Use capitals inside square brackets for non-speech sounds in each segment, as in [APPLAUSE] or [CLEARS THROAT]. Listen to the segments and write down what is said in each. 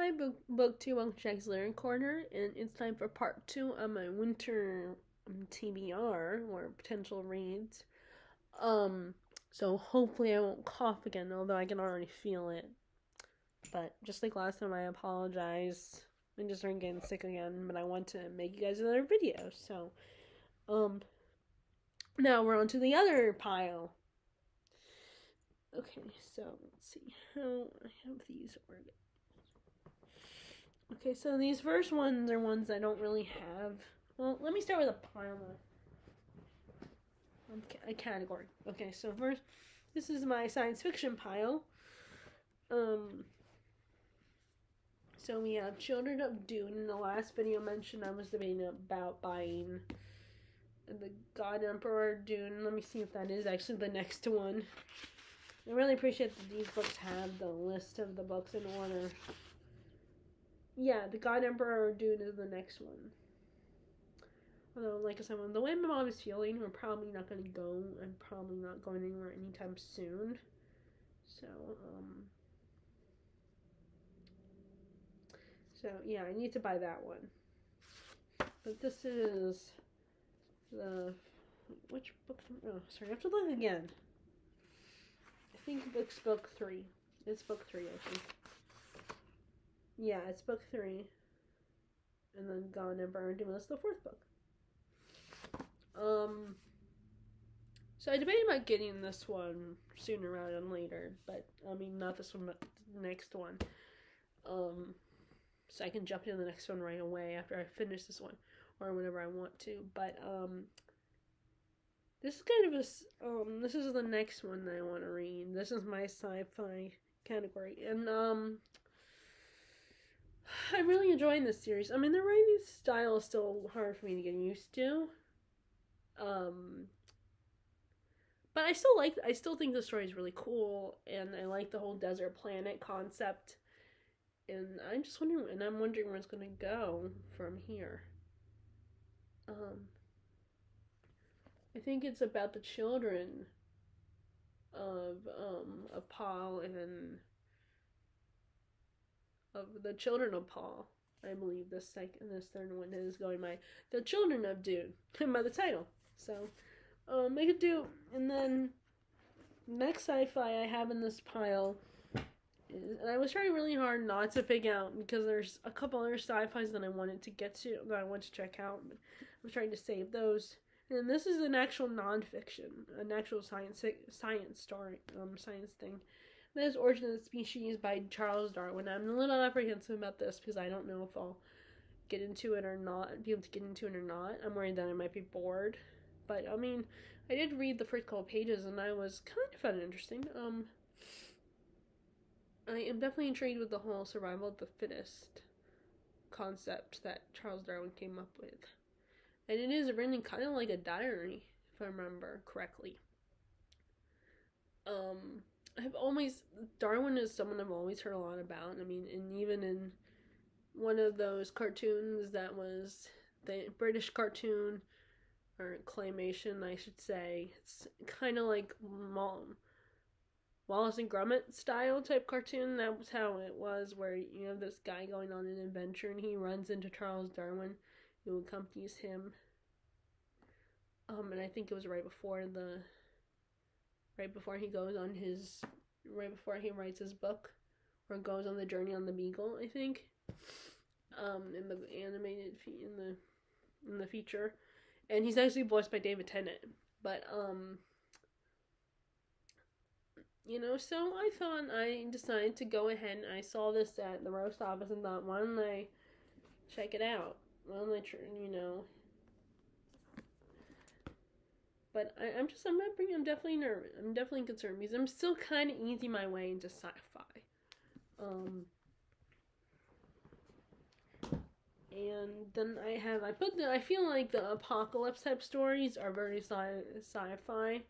Hi, book, book two on Jackie's Literary Corner, and it's time for part two of my winter um, TBR or potential reads. Um, so hopefully I won't cough again, although I can already feel it. But just like last time, I apologize. I just started getting sick again, but I want to make you guys another video. So, um, now we're on to the other pile. Okay, so let's see how I have these organized. Okay, so these first ones are ones I don't really have. Well, let me start with a pile of a category. Okay, so first, this is my science fiction pile. Um, so we have Children of Dune. In the last video mentioned, I was debating about buying the God Emperor Dune. Let me see if that is actually the next one. I really appreciate that these books have the list of the books in order. Yeah, the God Emperor Dune is the next one. Although, like I said, the way my mom is feeling, we're probably not going to go. I'm probably not going anywhere anytime soon. So, um. So, yeah, I need to buy that one. But this is the. Which book? Oh, sorry, I have to look again. I think it's book three. It's book three, I think. Yeah, it's book three. And then God Emperor Dune is the fourth book. Um so I debated about getting this one sooner rather than later, but I mean not this one but the next one. Um so I can jump into the next one right away after I finish this one or whenever I want to. But um this is kind of a um this is the next one that I want to read. This is my sci-fi category. And um I'm really enjoying this series. I mean, the writing style is still hard for me to get used to. Um, but I still like. I still think the story is really cool, and I like the whole desert planet concept. And I'm just wondering, and I'm wondering where it's going to go from here. Um, I think it's about the children of um of Paul and of the children of Paul. I believe this second, this third one is going by the children of Dune [LAUGHS] by the title. So, um, I could do, and then next sci-fi I have in this pile is, and I was trying really hard not to pick out because there's a couple other sci-fis that I wanted to get to that I want to check out. But I'm trying to save those. And this is an actual nonfiction, an actual science science story, um, science thing. This Origin of the Species by Charles Darwin. I'm a little apprehensive about this because I don't know if I'll get into it or not, be able to get into it or not. I'm worried that I might be bored. But I mean, I did read the first couple pages and I was kind of found interesting. Um, I am definitely intrigued with the whole survival of the fittest concept that Charles Darwin came up with. And it is written kind of like a diary, if I remember correctly. Um, I've always Darwin is someone I've always heard a lot about. I mean, and even in one of those cartoons that was the British cartoon or claymation, I should say. It's kind of like Mom. Wallace and Gromit style type cartoon. That was how it was, where you have this guy going on an adventure and he runs into Charles Darwin, who accompanies him. Um, and I think it was right before the right before he goes on his right before he writes his book or goes on the journey on the beagle i think. Um in the animated fe- in the in the feature. And he's actually voiced by david tennant. But um you know so i thought i decided to go ahead and i saw this at the roast office and thought why don't i check it out? Why don't i you know but I, am just I'm not bringing I'm definitely nervous. I'm definitely concerned because I'm still kind of easing my way into sci-fi. Um, and then I have I put the I feel like the apocalypse type stories are very sci sci-fi.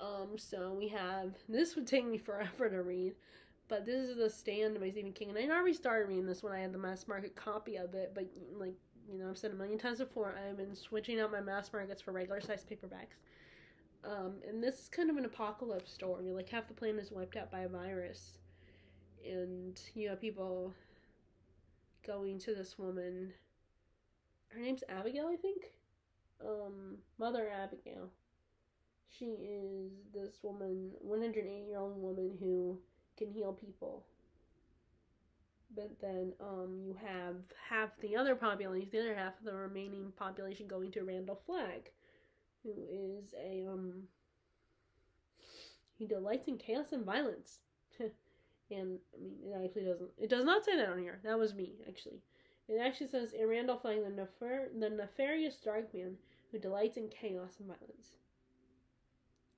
Um, so we have this would take me forever to read, but this is the Stand by Stephen King, and I already started reading this when I had the mass market copy of it, but like you know, I've said a million times before, I've been switching out my mass markets for regular size paperbacks. Um, and this is kind of an apocalypse story. Like half the planet is wiped out by a virus, and you know people going to this woman. Her name's Abigail, I think. Um, Mother Abigail. She is this woman, 108 year old woman who can heal people. But then um, you have half the other population, the other half of the remaining population going to Randall Flagg, who is a um, he delights in chaos and violence. [LAUGHS] and I mean, it actually doesn't. It does not say that on here. That was me actually. It actually says in Randall Flagg, the, nefar- the nefarious dark man who delights in chaos and violence.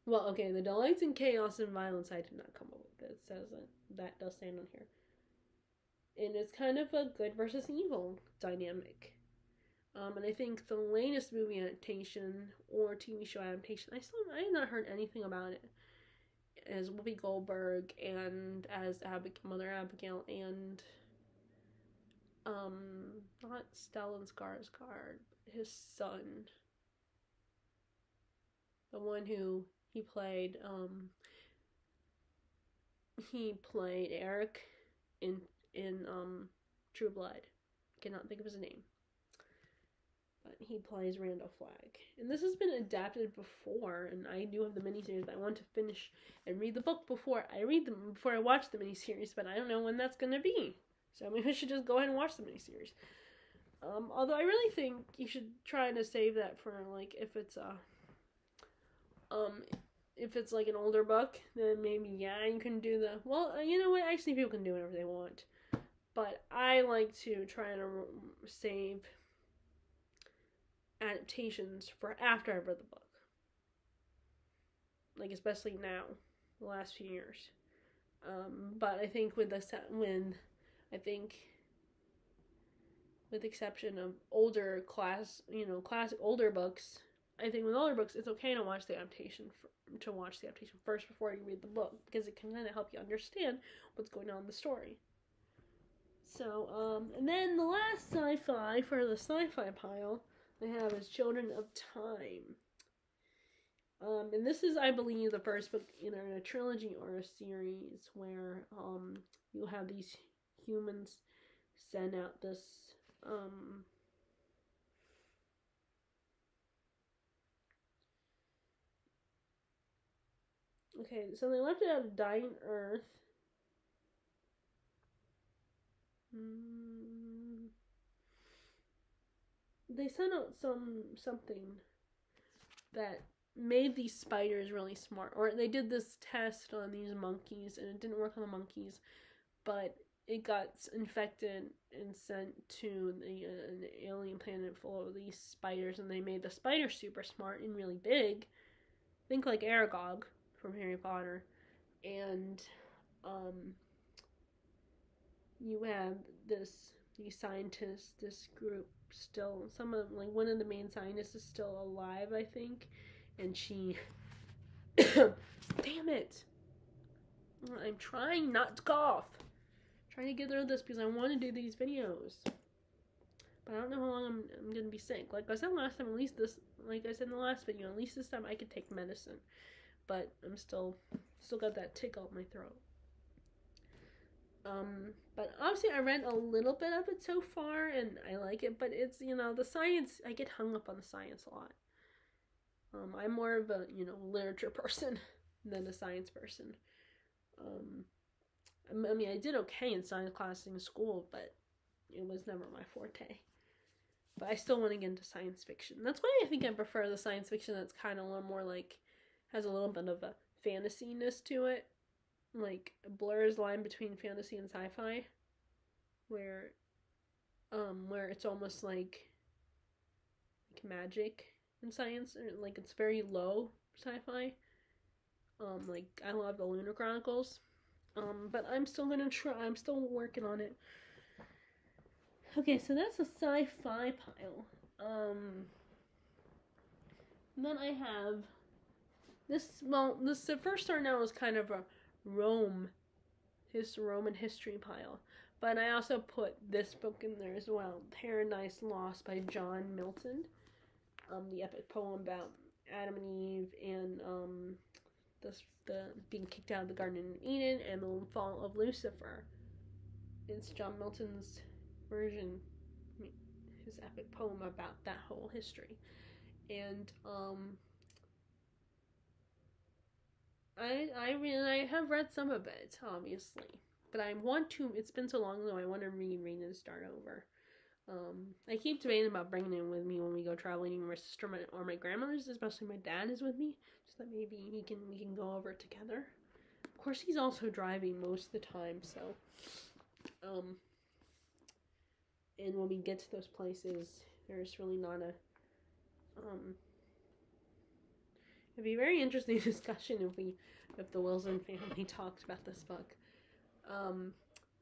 Well, okay, the delights in chaos and violence I did not come up with. It says that that does stand on here. And it's kind of a good versus evil dynamic. Um, and I think the latest movie adaptation or TV show adaptation, I still I have not heard anything about it. As Whoopi Goldberg and as Abig- Mother Abigail and um not Stellan Skarsgård, his son, the one who he played um he played Eric in in um True Blood. Cannot think of his name. But he plays Randall Flagg. And this has been adapted before, and I do have the miniseries, but I want to finish and read the book before I read them before I watch the miniseries, but I don't know when that's gonna be. So maybe I should just go ahead and watch the miniseries. Um, although I really think you should try to save that for like if it's a um if it's like an older book, then maybe yeah you can do the well. You know what? Actually, people can do whatever they want, but I like to try to save adaptations for after I've read the book. Like especially now, the last few years. Um, but I think with the when I think with exception of older class, you know, classic older books, I think with older books it's okay to watch the adaptation for, to watch the adaptation first before you read the book because it can kind of help you understand what's going on in the story. So, um, and then the last sci-fi for the sci-fi pile I have is Children of Time. Um, and this is, I believe, the first book either in a trilogy or a series where um, you have these humans send out this um, Okay, so they left it of Dying Earth. Mm. They sent out some something that made these spiders really smart. Or they did this test on these monkeys and it didn't work on the monkeys, but it got infected and sent to the, uh, an alien planet full of these spiders and they made the spider super smart and really big. Think like Aragog from Harry Potter, and um, you have this these scientists, this group still some of like one of the main scientists is still alive, I think, and she. [COUGHS] Damn it! I'm trying not to cough. I'm trying to get of this because I want to do these videos. But I don't know how long I'm, I'm gonna be sick. Like I said last time, at least this, like I said in the last video, at least this time I could take medicine but I'm still still got that tickle in my throat. Um, but obviously I read a little bit of it so far and I like it, but it's you know the science I get hung up on the science a lot. Um, I'm more of a you know literature [LAUGHS] person than a science person. Um, I mean I did okay in science class in school, but it was never my forte. But I still want to get into science fiction. That's why I think I prefer the science fiction that's kind of a little more like has a little bit of a fantasyness to it, like blurs line between fantasy and sci-fi, where, um, where it's almost like, like magic in science, or like it's very low sci-fi. Um, like I love the Lunar Chronicles, um, but I'm still gonna try. I'm still working on it. Okay, so that's a sci-fi pile. Um, then I have this well, this the first star now is kind of a Rome, his Roman history pile. But I also put this book in there as well, Paradise Lost by John Milton, um, the epic poem about Adam and Eve and um, this the being kicked out of the Garden of Eden and the fall of Lucifer. It's John Milton's version, his epic poem about that whole history. And um, I I really I have read some of it, obviously, but I want to. It's been so long though. I want to reread it and start over. Um, I keep debating about bringing him with me when we go traveling, either my sister or my, or my grandmother's, especially my dad is with me, just that maybe he can we can go over together. Of course, he's also driving most of the time, so um, and when we get to those places, there's really not a um. It'd be a very interesting [LAUGHS] discussion if we, if the Wilson family [LAUGHS] talked about this book. Um,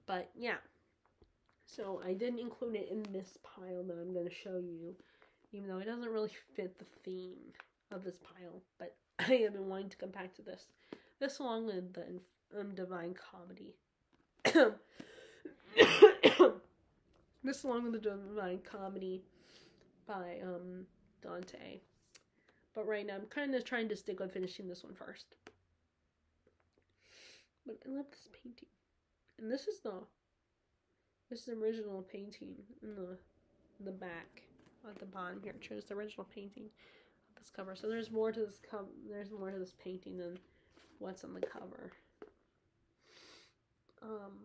but yeah. So I didn't include it in this pile that I'm going to show you, even though it doesn't really fit the theme of this pile. But [LAUGHS] I have been wanting to come back to this. This along with the um, Divine Comedy. [COUGHS] this along with the Divine Comedy by um, Dante. But right now I'm kind of trying to stick with finishing this one first. But I love this painting. And this is the this is the original painting in the the back at the bottom here. It shows the original painting of this cover. So there's more to this cover. There's more to this painting than what's on the cover. Um,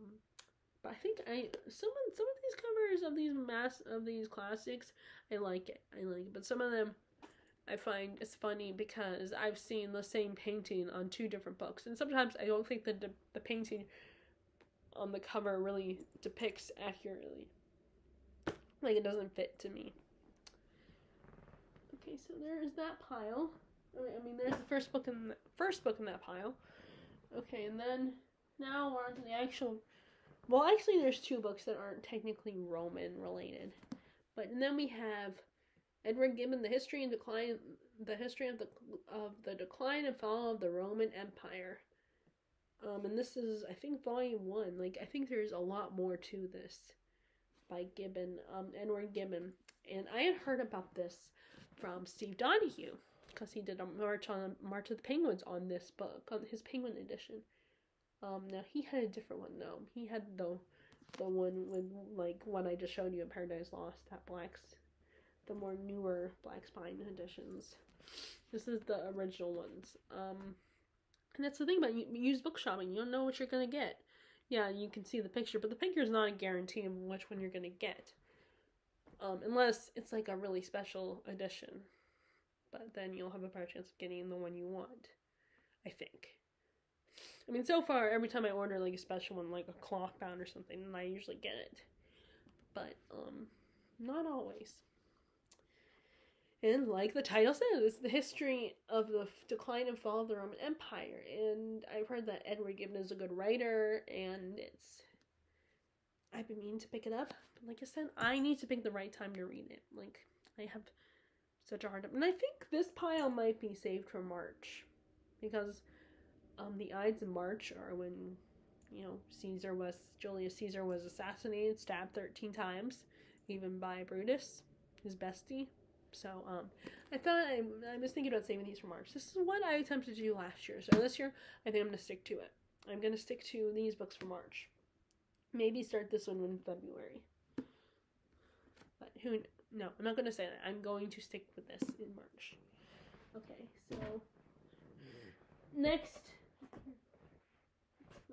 but I think I some some of these covers of these mass of these classics I like it. I like it, but some of them I find it's funny because I've seen the same painting on two different books, and sometimes I don't think the the painting on the cover really depicts accurately. Like it doesn't fit to me. Okay, so there is that pile. I mean, there's the first book in the first book in that pile. Okay, and then now we're on the actual. Well, actually, there's two books that aren't technically Roman related, but and then we have Edward Gibbon, The History and Decline, the history of the of the decline and fall of the Roman Empire. Um, and this is, I think, volume one. Like, I think there's a lot more to this by Gibbon, um, Edward Gibbon. And I had heard about this from Steve Donoghue because he did a march on March of the Penguins on this book, on his Penguin edition. Um, now he had a different one though. He had the the one with like one I just showed you in Paradise Lost, that Black's the more newer Black Spine editions. This is the original ones. Um, and that's the thing about used book shopping. You don't know what you're going to get. Yeah, you can see the picture, but the picture is not a guarantee of which one you're going to get. Um, unless it's like a really special edition. But then you'll have a better chance of getting the one you want. I think. I mean, so far, every time I order like a special one, like a cloth bound or something, and I usually get it. But, um, not always. And like the title says, it's the history of the decline and fall of the Roman Empire. And I've heard that Edward Gibbon is a good writer, and it's. I've been meaning to pick it up, but like I said, I need to pick the right time to read it. Like, I have such a hard time. And I think this pile might be saved for March. Because um, the Ides of March are when, you know, Caesar was. Julius Caesar was assassinated, stabbed 13 times, even by Brutus, his bestie. So um, I thought I, I was thinking about saving these for March. This is what I attempted to do last year. So this year, I think I'm going to stick to it. I'm going to stick to these books for March. Maybe start this one in February. But who? No, I'm not going to say that. I'm going to stick with this in March. Okay, so next.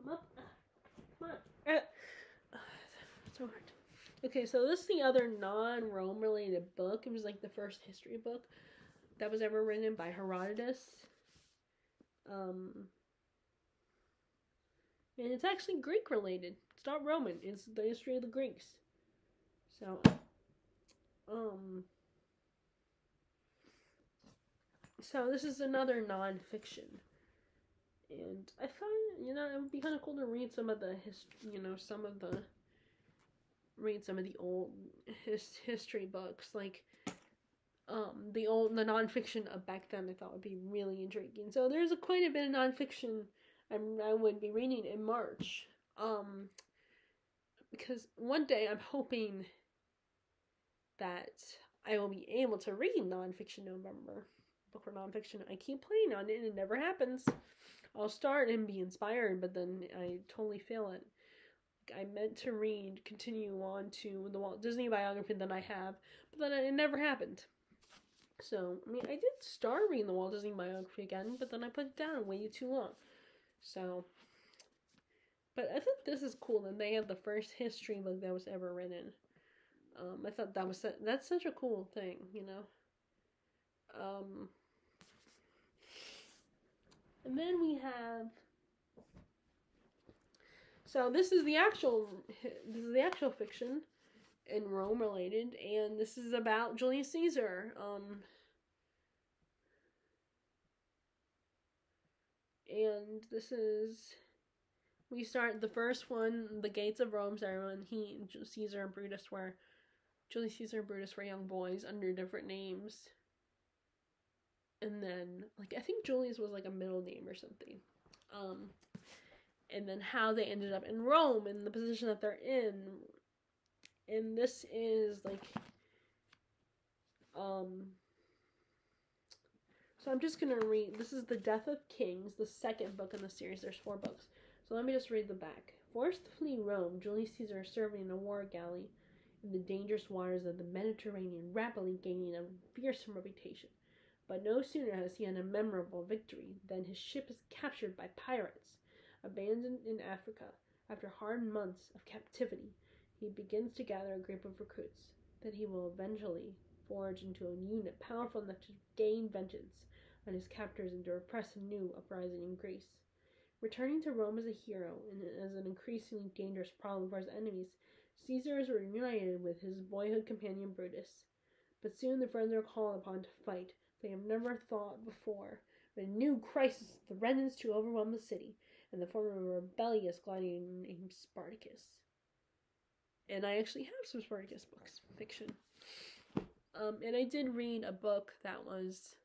Come up. Come on. Uh, [SIGHS] so hard. Okay, so this is the other non Rome related book. It was like the first history book that was ever written by Herodotus. Um, and it's actually Greek related. It's not Roman, it's the history of the Greeks. So, um, so this is another non-fiction. And I thought, you know, it would be kind of cool to read some of the history, you know, some of the read some of the old his history books, like um the old the nonfiction of back then. I thought would be really intriguing. So there's a quite a bit of nonfiction I'm, I would be reading in March. Um, because one day I'm hoping that I will be able to read nonfiction November book for nonfiction. I keep playing on it and it never happens. I'll start and be inspired, but then I totally fail it. I meant to read, continue on to the Walt Disney biography that I have, but then it never happened. So, I mean, I did start reading the Walt Disney biography again, but then I put it down way too long. So, but I think this is cool that they have the first history book that was ever written. Um, I thought that was that's such a cool thing, you know. Um, and then we have. So this is the actual this is the actual fiction in Rome related, and this is about Julius Caesar. Um, and this is we start the first one, the gates of Rome when He Caesar and Brutus were Julius Caesar and Brutus were young boys under different names. And then like I think Julius was like a middle name or something. Um and then how they ended up in Rome and the position that they're in. And this is like um so I'm just gonna read. This is the Death of Kings, the second book in the series. There's four books. So let me just read the back. Forced to flee Rome, Julius Caesar is serving in a war galley in the dangerous waters of the Mediterranean, rapidly gaining a fearsome reputation. But no sooner has he had a memorable victory than his ship is captured by pirates. Abandoned in Africa, after hard months of captivity, he begins to gather a group of recruits that he will eventually forge into a unit powerful enough to gain vengeance on his captors and to repress a new uprising in Greece. Returning to Rome as a hero and as an increasingly dangerous problem for his enemies, Caesar is reunited with his boyhood companion Brutus. But soon the friends are called upon to fight they have never thought before. When a new crisis threatens to overwhelm the city in the form of a rebellious gladiator named Spartacus. And I actually have some Spartacus books, fiction. Um, and I did read a book that was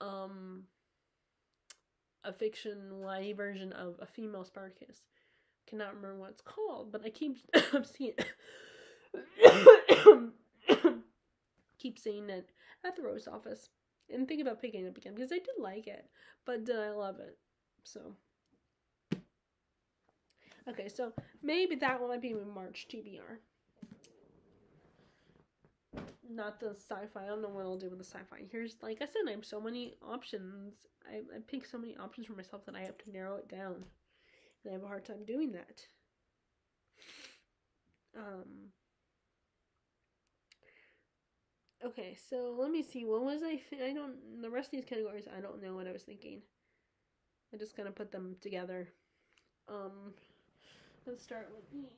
um a fiction live version of a female Spartacus. Cannot remember what it's called, but I keep [COUGHS] seeing [COUGHS] keep seeing it at the roast office and think about picking it up again because I did like it, but did I love it? So okay, so maybe that one might be in March TBR not the sci-fi. I don't know what I'll do with the sci-fi. Here's like I said, I have so many options. I I pick so many options for myself that I have to narrow it down, and I have a hard time doing that. Um. Okay, so let me see. What was I? I don't. The rest of these categories, I don't know what I was thinking. I just kind of put them together. Um. Let's start with these.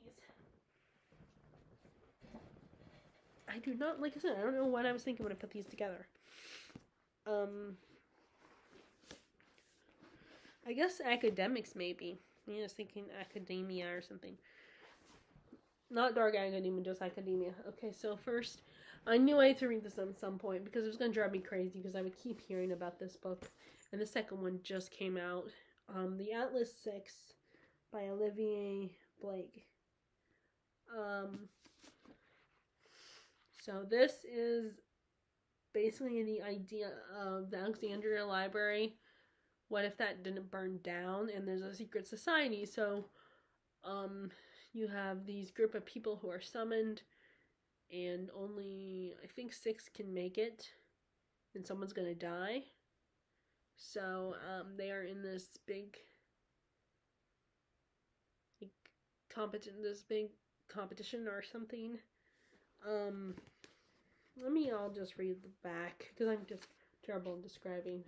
I do not like I said, I don't know what I was thinking when I put these together. Um I guess academics maybe. I was thinking academia or something. Not dark academia, just academia. Okay, so first I knew I had to read this at some point because it was gonna drive me crazy because I would keep hearing about this book. And the second one just came out. Um The Atlas Six by Olivie Blake. Um so this is basically the idea of the Alexandria Library. What if that didn't burn down and there's a secret society? So um you have these group of people who are summoned and only I think 6 can make it and someone's to die. So um they are in this big like competition this big competition or something. Um let me all just read the back because I'm just terrible in describing.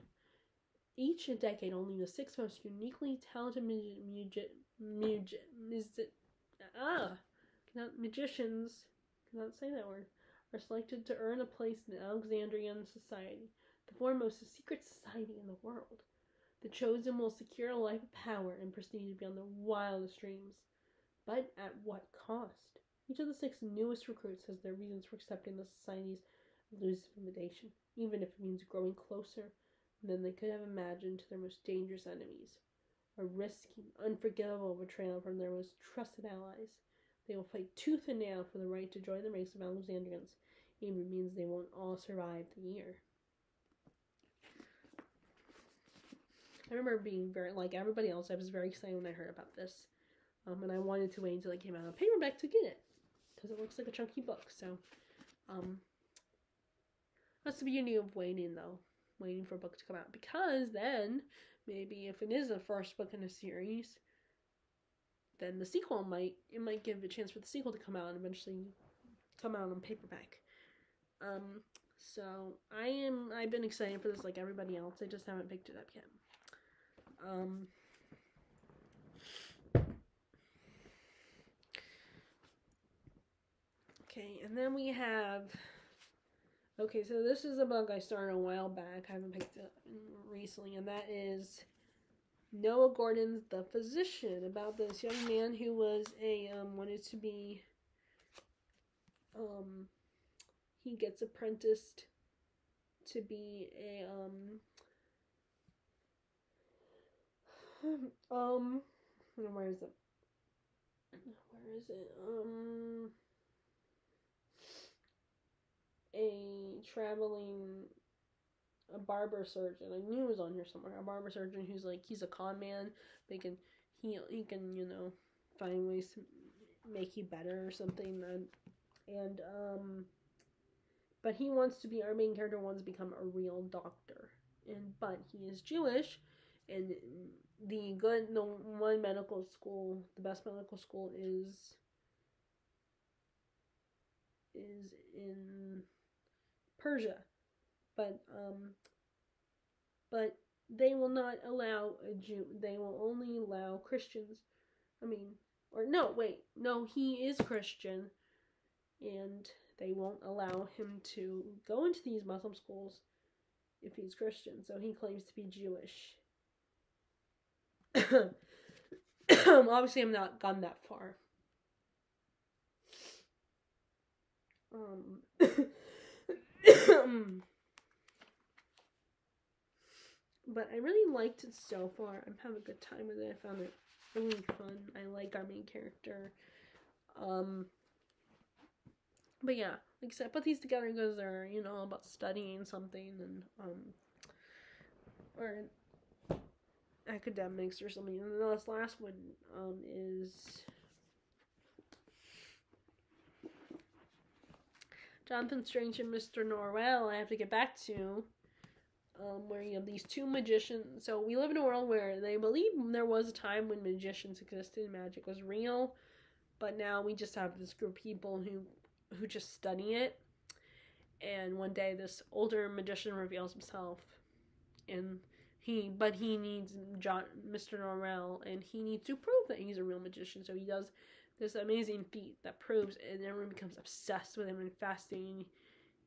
Each decade, only the six most uniquely talented music, music, music, ah, magicians, cannot say that word, are selected to earn a place in Alexandrian society, the foremost secret society in the world. The chosen will secure a life of power and prestige beyond the wildest dreams. But at what cost? Each of the six newest recruits has their reasons for accepting the society's elusive invitation, even if it means growing closer than they could have imagined to their most dangerous enemies. A risky, unforgivable betrayal from their most trusted allies. They will fight tooth and nail for the right to join the ranks of Alexandrians, even if it means they won't all survive the year. I remember being very, like everybody else, I was very excited when I heard about this. Um, and I wanted to wait until it came out on paperback to get it because it looks like a chunky book. So, um, that's the beauty of waiting, though, waiting for a book to come out because then maybe if it is the first book in a series, then the sequel might it might give a chance for the sequel to come out and eventually come out on paperback. Um, so I am I've been excited for this like everybody else. I just haven't picked it up yet. Um, okay, and then we have. Okay, so this is a book I started a while back. I haven't picked it up recently, and that is Noah Gordon's The Physician about this young man who was a um wanted to be um he gets apprenticed to be a um um where is it where is it um a traveling a barber surgeon. I knew was on here somewhere. A barber surgeon who's like he's a con man. They can he he can you know find ways to make you better or something. And and um, but he wants to be our main character wants to become a real doctor. And but he is Jewish, and the good the one medical school the best medical school is is in Persia. But um but they will not allow a Jew they will only allow Christians I mean or no wait no he is Christian and they won't allow him to go into these Muslim schools if he's Christian so he claims to be Jewish. [COUGHS] Obviously I'm not gone that far. Um [COUGHS] but I really liked it so far. I'm having a good time with it. I found it really fun. I like our main character. Um, but yeah, like I said, I put these together because they're you know about studying something and um, or academics or something. And then this last one um is Jonathan Strange and Mr. Norrell. I have to get back to um, where you have these two magicians. So we live in a world where they believe there was a time when magicians existed and magic was real, but now we just have this group of people who who just study it. And one day, this older magician reveals himself, and he but he needs John Mr. Norrell, and he needs to prove that he's a real magician. So he does this amazing feat that proves, and everyone becomes obsessed with him and fasting.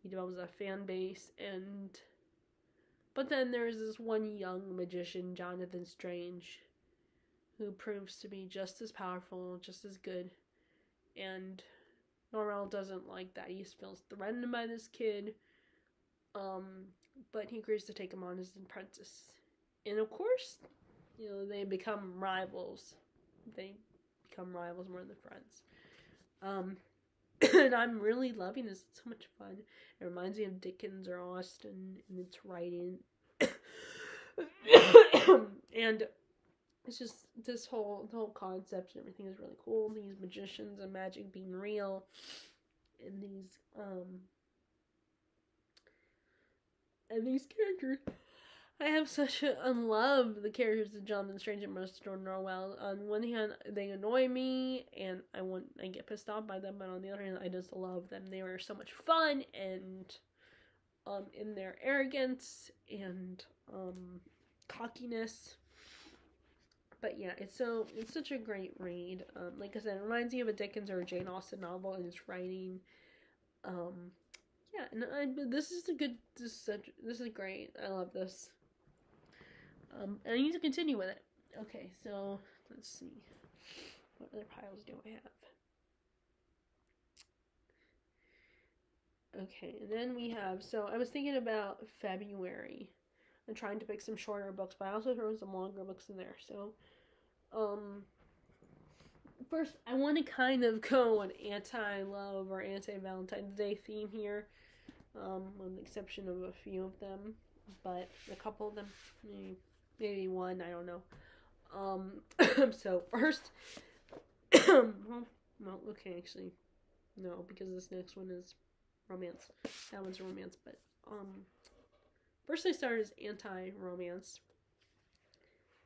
He develops a fan base and but then there's this one young magician, Jonathan Strange, who proves to be just as powerful, just as good. And Norrell doesn't like that. He feels threatened by this kid. Um, but he agrees to take him on as an apprentice. And of course, you know, they become rivals. They become rivals more than friends. Um, [CLEARS THROAT] and I'm really loving this. It's so much fun. It reminds me of Dickens or Austen in its writing. [COUGHS] and it's just this whole the whole concept and everything is really cool. These magicians and magic being real, and these um and these characters I have such a I love the characters of Jonathan Strange and Mr. Norrell. On one hand, they annoy me, and I want I get pissed off by them. But on the other hand, I just love them. They were so much fun, and um, in their arrogance and um, cockiness. But yeah, it's so it's such a great read. Um, like I said, it reminds me of a Dickens or a Jane Austen novel in its writing. Um, yeah, and I, this is a good. This is such, this is great. I love this. Um, and I need to continue with it. Okay, so let's see. What other piles do I have? Okay, and then we have. So I was thinking about February and trying to pick some shorter books, but I also threw some longer books in there. So, um, first I want to kind of [LAUGHS] go an anti-love or anti-Valentine's Day theme here, um, with the exception of a few of them, but a couple of them, maybe, maybe one, I don't know. Um, [CLEARS THROAT] so first, [CLEARS THROAT] well, well, okay, actually, no, because this next one is romance. That one's romance, but um, first I started as anti-romance.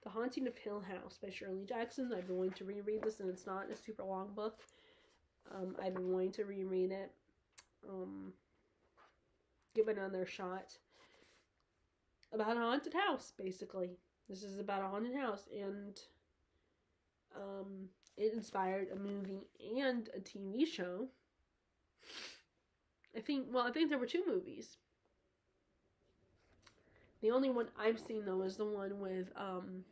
The Haunting of Hill House by Shirley Jackson. I've been wanting to reread this, and it's not a super long book. Um, I've been wanting to reread it. Um, give it another shot. About a haunted house, basically. This is about a haunted house, and um, it inspired a movie and a TV show. I think, well, I think there were two movies. The only one I've seen though is the one with um,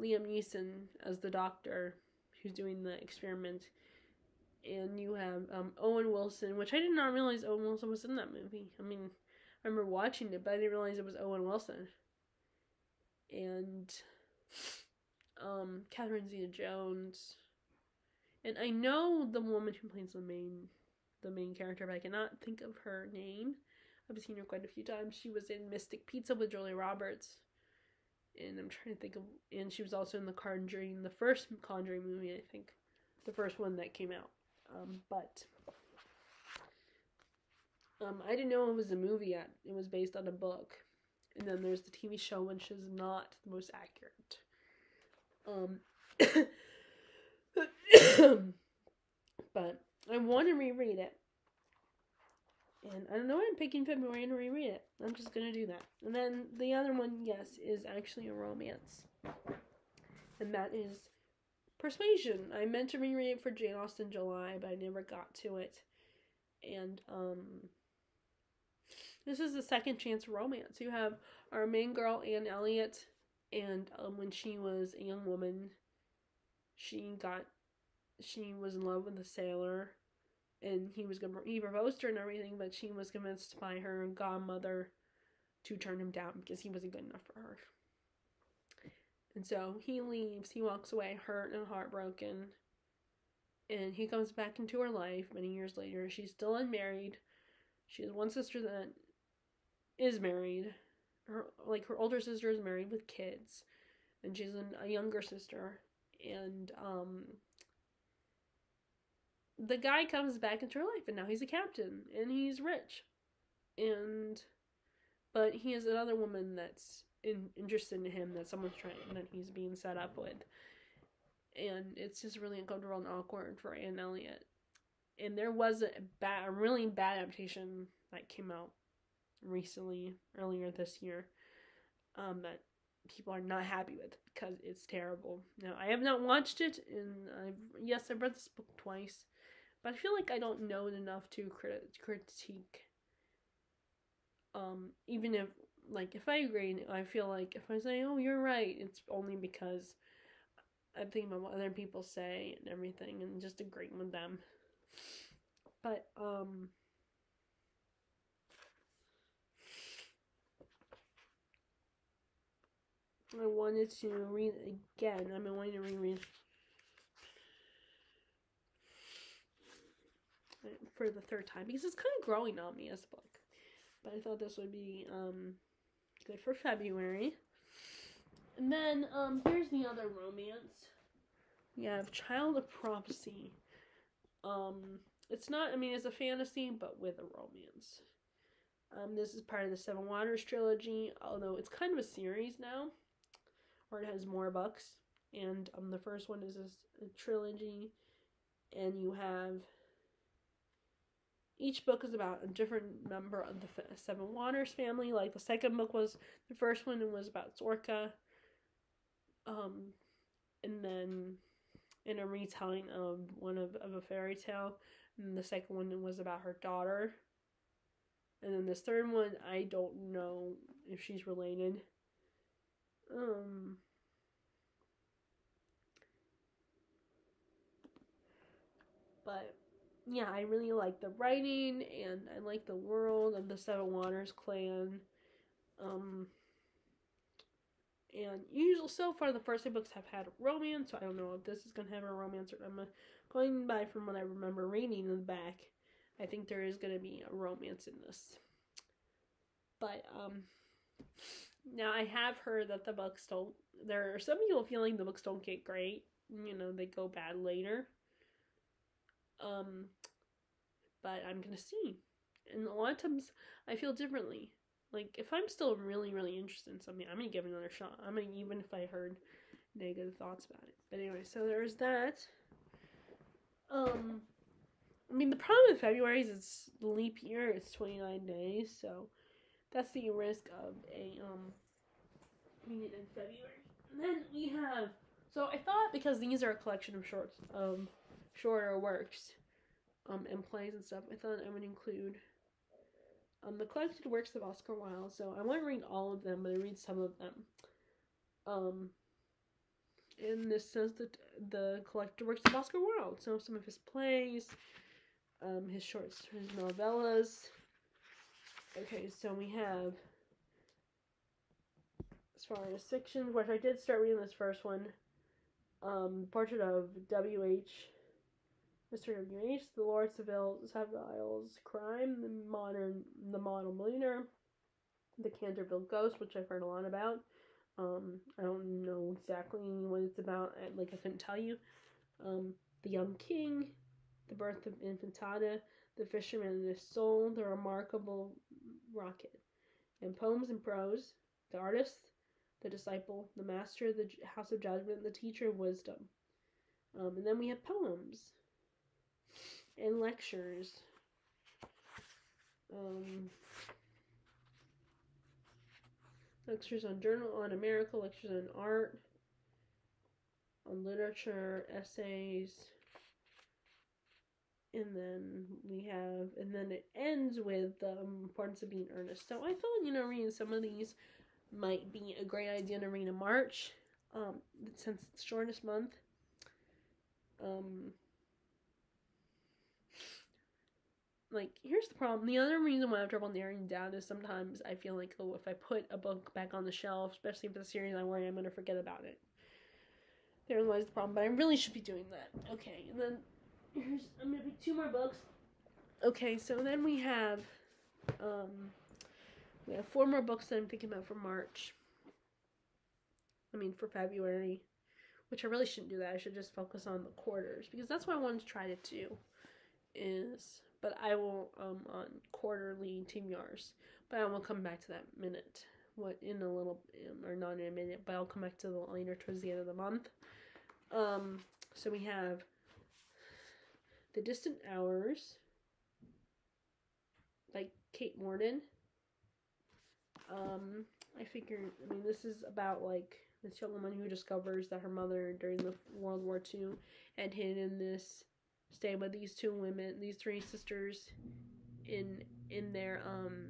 Liam Neeson as the doctor who's doing the experiment, and you have um, Owen Wilson, which I did not realize Owen Wilson was in that movie. I mean, I remember watching it, but I didn't realize it was Owen Wilson. And um, Catherine Zeta-Jones, and I know the woman who plays the main the main character, but I cannot think of her name. I've seen her quite a few times. She was in Mystic Pizza with Julia Roberts. And I'm trying to think of and she was also in the Conjuring, the first Conjuring movie, I think. The first one that came out. Um, but um, I didn't know it was a movie yet. It was based on a book. And then there's the TV show, which is not the most accurate. Um, [COUGHS] but I want to reread it. And I don't know why I'm picking February to reread it. I'm just gonna do that. And then the other one, yes, is actually a romance. And that is Persuasion. I meant to reread it for Jane Austen July, but I never got to it. And um this is the second chance romance. You have our main girl Anne Elliot and um when she was a young woman she got she was in love with a sailor and he was gonna he proposed her and everything, but she was convinced by her godmother to turn him down because he wasn't good enough for her. And so he leaves, he walks away hurt and heartbroken. And he comes back into her life many years later. She's still unmarried. She has one sister that is married. Her like her older sister is married with kids. And she's an, a younger sister. And um the guy comes back into her life and now he's a captain and he's rich and but he has another woman that's in, interested in him that someone's trying that he's being set up with and it's just really uncomfortable and awkward for Anne Elliot and there was a bad a really bad adaptation that came out recently earlier this year um that people are not happy with because it's terrible now i have not watched it and i've yes i've read this book twice but I feel like I don't know enough to crit- critique. Um, even if like if I agree, I feel like if I say, "Oh, you're right," it's only because I'm thinking about what other people say and everything, and just agreeing with them. But um. I wanted to read again. I've been wanting to reread for the third time because it's kind of growing on me as a book. But I thought this would be um, good for February. And then um, here's the other romance. Have Child of Prophecy. Um, it's not, I mean, it's a fantasy, but with a romance. Um, this is part of the Seven Waters trilogy, although it's kind of a series now, or it has more books. And um, the first one is a, a trilogy, and you have each book is about a different member of the Seven Waters family. Like the second book was the first one was about Sorcha. Um, and then in a retelling of one of, of a fairy tale. And the second one was about her daughter. And then this third one, I don't know if she's related. Um, but yeah, I really like the writing and I like the world of the Seven Waters clan. Um, and usually, so far, the first two books have had romance, so I don't know if this is going to have a romance or I'm going by from what I remember reading in the back. I think there is going to be a romance in this. But, um, Now I have heard that the books don't. There are some people feeling the books don't get great. You know, they go bad later. Um, but I'm gonna see. And a lot of times I feel differently. Like if I'm still really, really interested in something, I'm gonna give it another shot. I mean, even if I heard negative thoughts about it. But anyway, so there's that. Um, I mean, the problem with February is it's leap year. It's 29 days, so that's the risk of a um being in February. And then we have so I thought because these are a collection of shorts um shorter works um and plays and stuff, I thought I would include um the collected works of Oscar Wilde. So I won't read all of them, but I read some of them. Um and this says that the collected works of Oscar Wilde. So some of his plays, um, his shorts, his novellas, Okay, so we have as far as fiction, which I did start reading this first one. Um, Portrait of W.H. Mr. W.H. The Lord Savile, Savile's Crime, the modern, the model millionaire, the Canterville Ghost, which I've heard a lot about. Um, I don't know exactly what it's about. Like I couldn't tell you. Um, the Young King, The Birth of Infantata, The Fisherman and His Soul, The Remarkable Rocket. And poems and prose, the artist, the disciple, the master, of the house of judgment, the teacher of wisdom. Um, and then we have poems and lectures. Um, lectures on journal on America, lectures on art, on literature, essays, and then we have and then it ends with the um, importance of being earnest so i thought you know reading some of these might be a great idea to read in march um since it's shortest month. Um like here's the problem. The other reason why i have trouble narrowing down is sometimes i feel like oh if i put a book back on the shelf especially if it's a series i worry i'm to forget about it. Therein lies the problem but i really should be doing that. Okay and then Here's I'm gonna pick two more books. Okay, so then we have um we have four more books that I'm thinking about for March. I mean for February. Which I really shouldn't do that. I should just focus on the quarters because that's what I wanted to try to do. Is but I will um on quarterly team TBRs. But I will come back to that minute. What in a little um, or not in a minute, but I'll come back to the later towards the end of the month. Um so we have the Distant Hours by Kate Morton. Um, I figured, I mean, this is about like this young woman who discovers that her mother during the World War II had hidden in this, stay with these two women, these three sisters, in in their um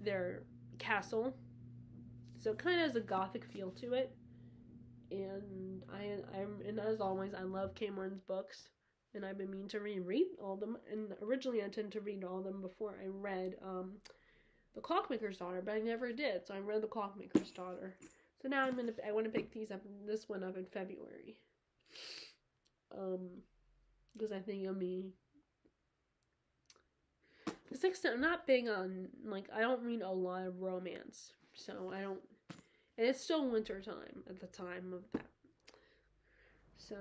their castle. So it kind of has a gothic feel to it and I I'm and as always I love Cameron's books and I've been meaning to reread all of them and originally I tend to read all of them before I read um the Clockmaker's Daughter but I never did so I read the Clockmaker's Daughter. So now I'm gonna I want to pick these up this one up in February. Um because I think it'll be because I'm not big on like I don't read a lot of romance so I don't and it's still winter time at the time of that. So,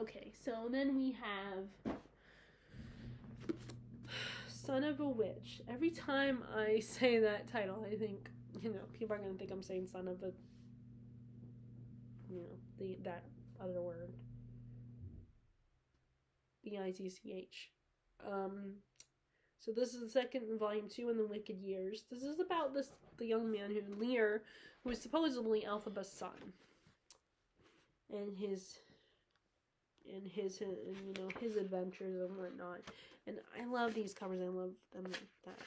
okay, so then we have Son of a Witch. Every time I [LAUGHS] say that title, I think, you know, people are going to think I'm saying son of a, you know, the that other word. B I T C H. Um, so this is the second volume two in the Wicked Years. This is about this the young man who Liir who is supposedly Elphaba's son, and his and his, his you know his adventures and whatnot. And I love these covers. I love them that.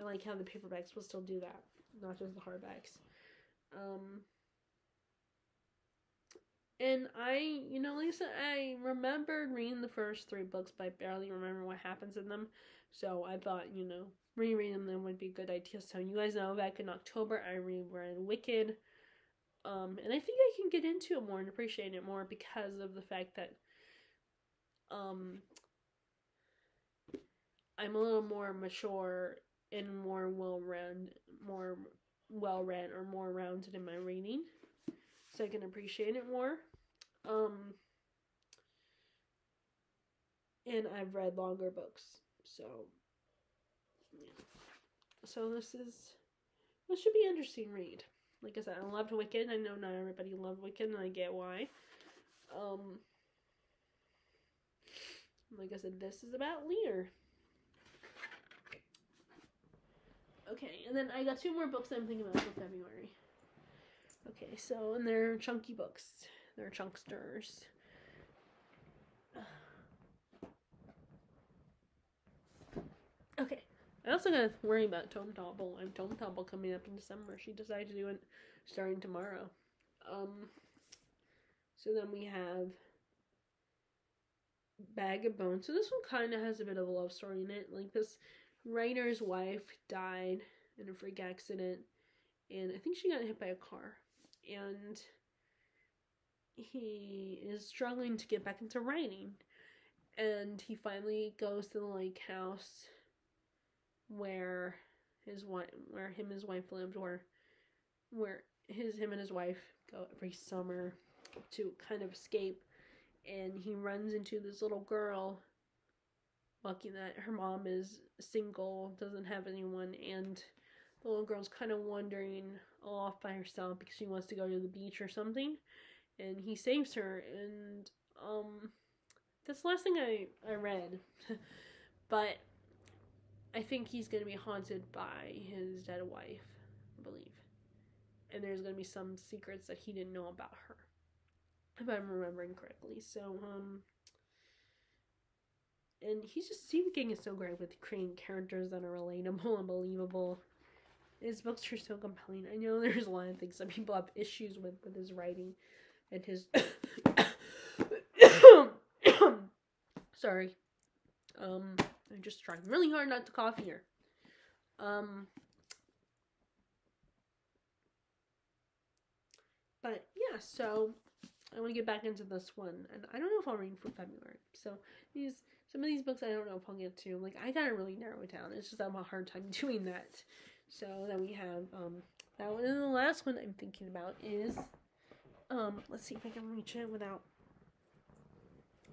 I like how the paperbacks will still do that, not just the hardbacks. Um, and I, you know, Lisa, I remembered reading the first three books, but I barely remember what happens in them. So I thought, you know, rereading them would be a good idea. So you guys know back in October I reread Wicked. Um, and I think I can get into it more and appreciate it more because of the fact that um I'm a little more mature and more well round more well read or more rounded in my reading. So I can appreciate it more. Um and I've read longer books. So yeah. So this is this should be an interesting read. Like I said, I loved Wicked. I know not everybody loved Wicked, and I get why. Um, like I said, this is about Liir. Okay, and then I got two more books I'm thinking about for February. Okay, so and they're chunky books. They're chunksters. Okay, I also got to worry about Tome Topple. I have Tome Topple coming up in December. She decided to do it starting tomorrow. Um, so then we have Bag of Bones. So this one kind of has a bit of a love story in it. Like this writer's wife died in a freak accident, and I think she got hit by a car. And he is struggling to get back into writing. And he finally goes to the lake house where his wife, where him and his wife lived, where where his him and his wife go every summer to kind of escape, and he runs into this little girl. Lucky that her mom is single, doesn't have anyone, and the little girl's kind of wandering off by herself because she wants to go to the beach or something, and he saves her. And um, that's the last thing I I read, [LAUGHS] but I think he's going to be haunted by his dead wife, I believe. And there's going to be some secrets that he didn't know about her. If I'm remembering correctly. So, um. And he's just, Stephen King is so great with creating characters that are relatable and believable. His books are so compelling. I know there's a lot of things some people have issues with with his writing and his. Sorry. Um. I'm just trying really hard not to cough here. Um, but yeah, so I want to get back into this one, and I don't know if I'll read for February. So these some of these books I don't know if I'll get to. Like I gotta really narrow it down. It's just I'm a hard time [LAUGHS] doing that. So then we have um that one, and the last one I'm thinking about is um let's see if I can reach it without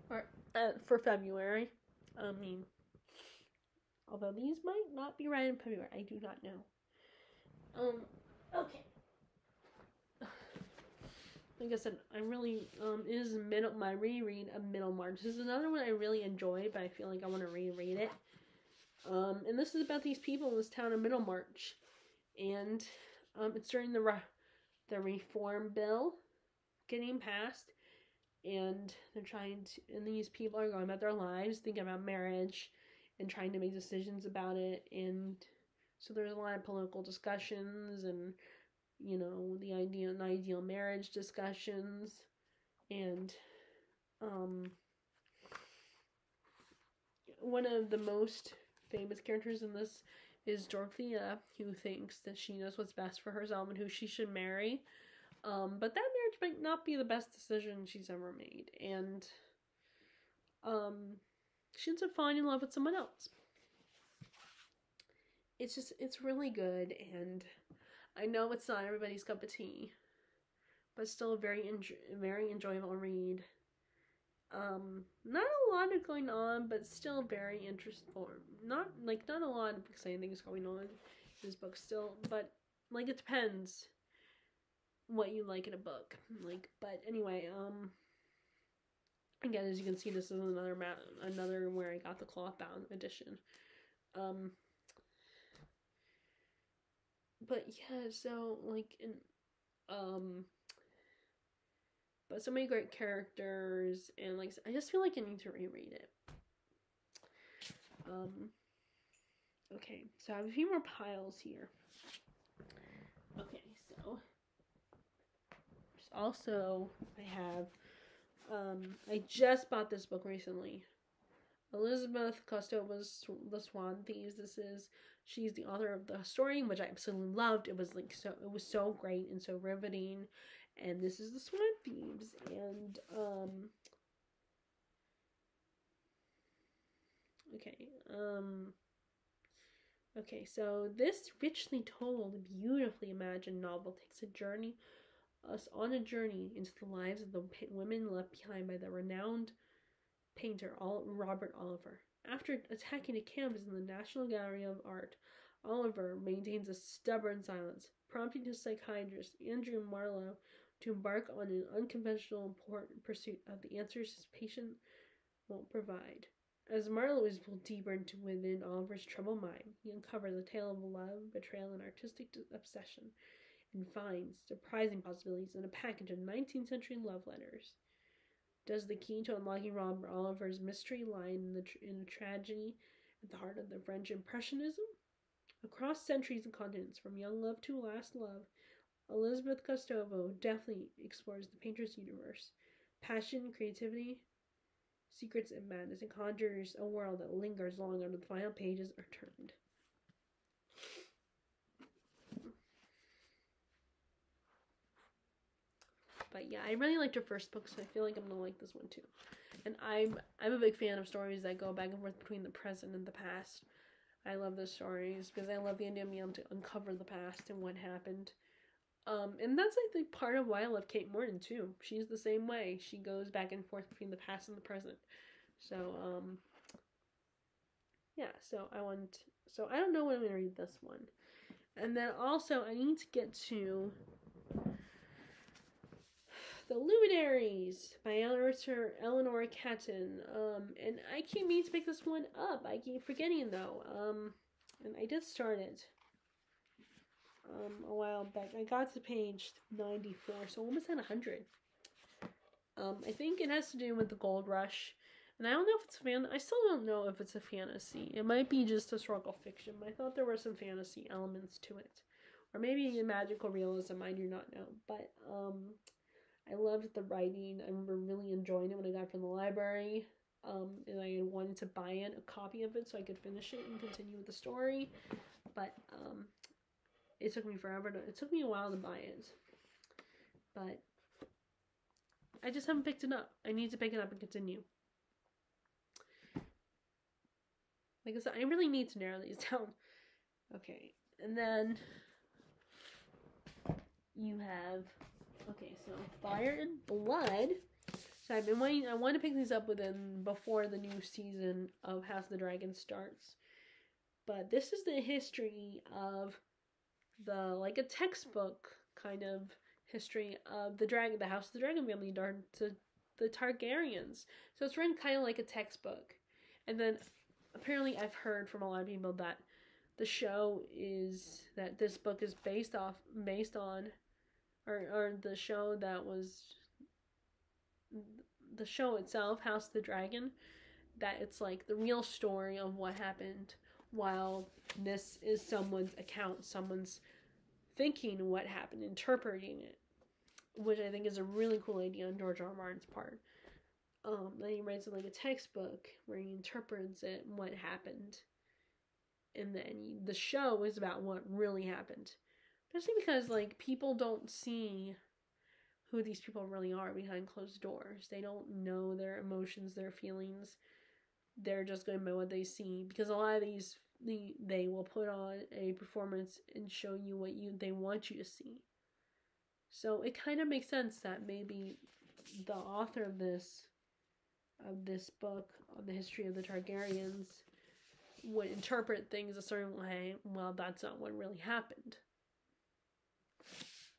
or uh, for February. I mean Although these might not be right in February. I do not know. Um, okay. [SIGHS] Like I said, I really um is middle my reread of Middlemarch. This is another one I really enjoy, but I feel like I want to reread it. Um, and this is about these people in this town of Middlemarch, and um, it's during the re- the reform bill getting passed, and they're trying to, and these people are going about their lives, thinking about marriage, and trying to make decisions about it and so there's a lot of political discussions and you know the ideal and ideal marriage discussions and um one of the most famous characters in this is Dorothea, who thinks that she knows what's best for herself and who she should marry. Um, but that marriage might not be the best decision she's ever made. And um, she ends up falling in love with someone else. It's just, it's really good, and I know it's not everybody's cup of tea, but still a very, very enjoyable read. Um, not a lot of going on, but still very interesting. Not like not a lot of exciting things going on in this book still, but like it depends what you like in a book. Like, but anyway, um, Again, as you can see, this is another mat, another where I got the cloth bound edition. Um, but yeah, so like in, um, but so many great characters, and like I just feel like I need to reread it. Um, okay, so I have a few more piles here. Okay, so also I have um, I just bought this book recently. Elizabeth Kostova's The Swan Thieves. This is she's the author of the story, which I absolutely loved. It was like so it was so great and so riveting. And this is the Swan Thieves, and um, okay, um, Okay, so this richly told, beautifully imagined novel takes a journey, us on a journey into the lives of the women left behind by the renowned painter Robert Oliver. After attacking a canvas in the National Gallery of Art, Oliver maintains a stubborn silence, prompting his psychiatrist Andrew Marlowe to embark on an unconventional pursuit of the answers his patient won't provide. As Marlowe is pulled deeper into within Oliver's troubled mind, he uncovers a tale of love, betrayal, and artistic obsession, and finds surprising possibilities in a package of 19th century love letters. Does the key to unlocking Robert Oliver's mystery lie in, the, in a tragedy at the heart of the French Impressionism? Across centuries and continents, from young love to last love, Elizabeth Kostova deftly explores the painter's universe. Passion, creativity, secrets, and madness, and conjures a world that lingers long after the final pages are turned. But yeah, I really liked her first book, so I feel like I'm gonna like this one too. And I'm I'm a big fan of stories that go back and forth between the present and the past. I love those stories because I love the able to uncover the past and what happened. Um, and that's I think part of why I love Kate Morton too. She's the same way. She goes back and forth between the past and the present. So um, yeah. So I want. So I don't know when I'm gonna read this one, and then also I need to get to the Luminaries by Eleanor, Eleanor Catton. Um, and I keep meaning to pick this one up. I keep forgetting though. Um, and I did start it um, a while back. I got to page 94, so almost at 100. Um, I think it has to do with the gold rush. And I don't know if it's fan. I still don't know if it's a fantasy. It might be just historical fiction. But I thought there were some fantasy elements to it, or maybe a magical realism. I do not know. But um, I loved the writing. I remember really enjoying it when I got it from the library. Um, and I wanted to buy in a copy of it so I could finish it and continue with the story. But um, it took me forever to. It took me a while to buy it. But I just haven't picked it up. I need to pick it up and continue. Like I said, I really need to narrow these [LAUGHS] down. Okay, and then you have Okay, so Fire and Blood. So I've been waiting. I want to pick these up within before the new season of House of the Dragon starts. But this is the history of the like a textbook kind of history of the dragon, the House of the Dragon family, darn to the Targaryens. So it's written kind of like a textbook. And then apparently I've heard from a lot of people that the show is that this book is based off based on or or the show that was the show itself, House the Dragon, that it's like the real story of what happened while this is someone's account, someone's thinking what happened, interpreting it, which I think is a really cool idea on George R. R. Martin's part. Um, then he writes it like a textbook where he interprets it, what happened, and then he, the show is about what really happened. Especially because like people don't see who these people really are behind closed doors. They don't know their emotions, their feelings. They're just going by what they see because a lot of these the they will put on a performance and show you what you they want you to see. So it kind of makes sense that maybe the author of this of this book on the history of the Targaryens would interpret things a certain way. Well, that's not what really happened.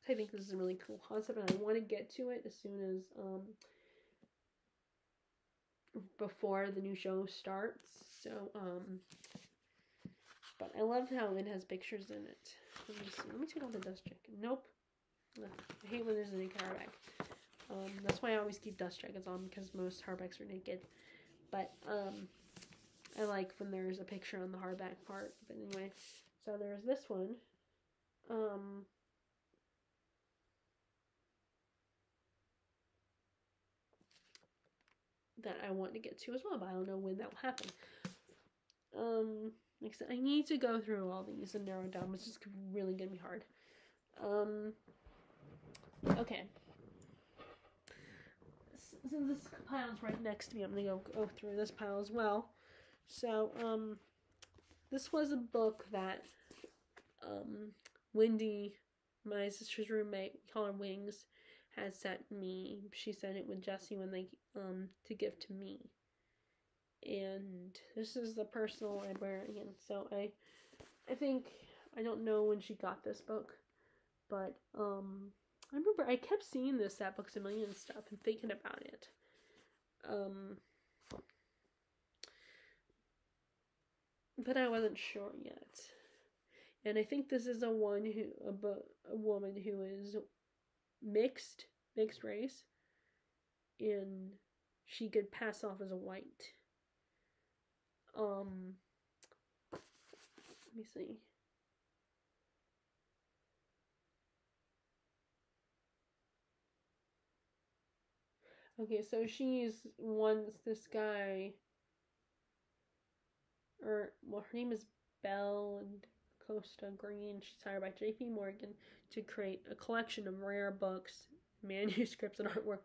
I think this is a really cool concept, and I want to get to it as soon as um, before the new show starts. So, um, but I love how it has pictures in it. Let me see. Let me take off the dust jacket. Nope. I hate when there's a naked hardback. Um, that's why I always keep dust jackets on because most hardbacks are naked. But um, I like when there's a picture on the hardback part. But anyway, so there's this one. Um, that I want to get to as well, but I don't know when that will happen. Um, like I said, I need to go through all these and narrow down, which is really gonna be hard. Um, okay. So this pile is right next to me. I'm gonna go go through this pile as well. So, um, this was a book that um, Wendy, my sister's roommate, we call her Wings, had sent me. She sent it with Jesse when they um to give to me. And this is the personal librarian. So I I think I don't know when she got this book, but um I remember I kept seeing this at Books a Million and stuff and thinking about it. Um but I wasn't sure yet. And I think this is a one who a, a woman who is mixed mixed race and she could pass off as a white. Um let me see. Okay, so she's wants this guy or well her name is Belle da Costa Greene. She's hired by J.P. Morgan to create a collection of rare books, [LAUGHS] manuscripts, and artwork.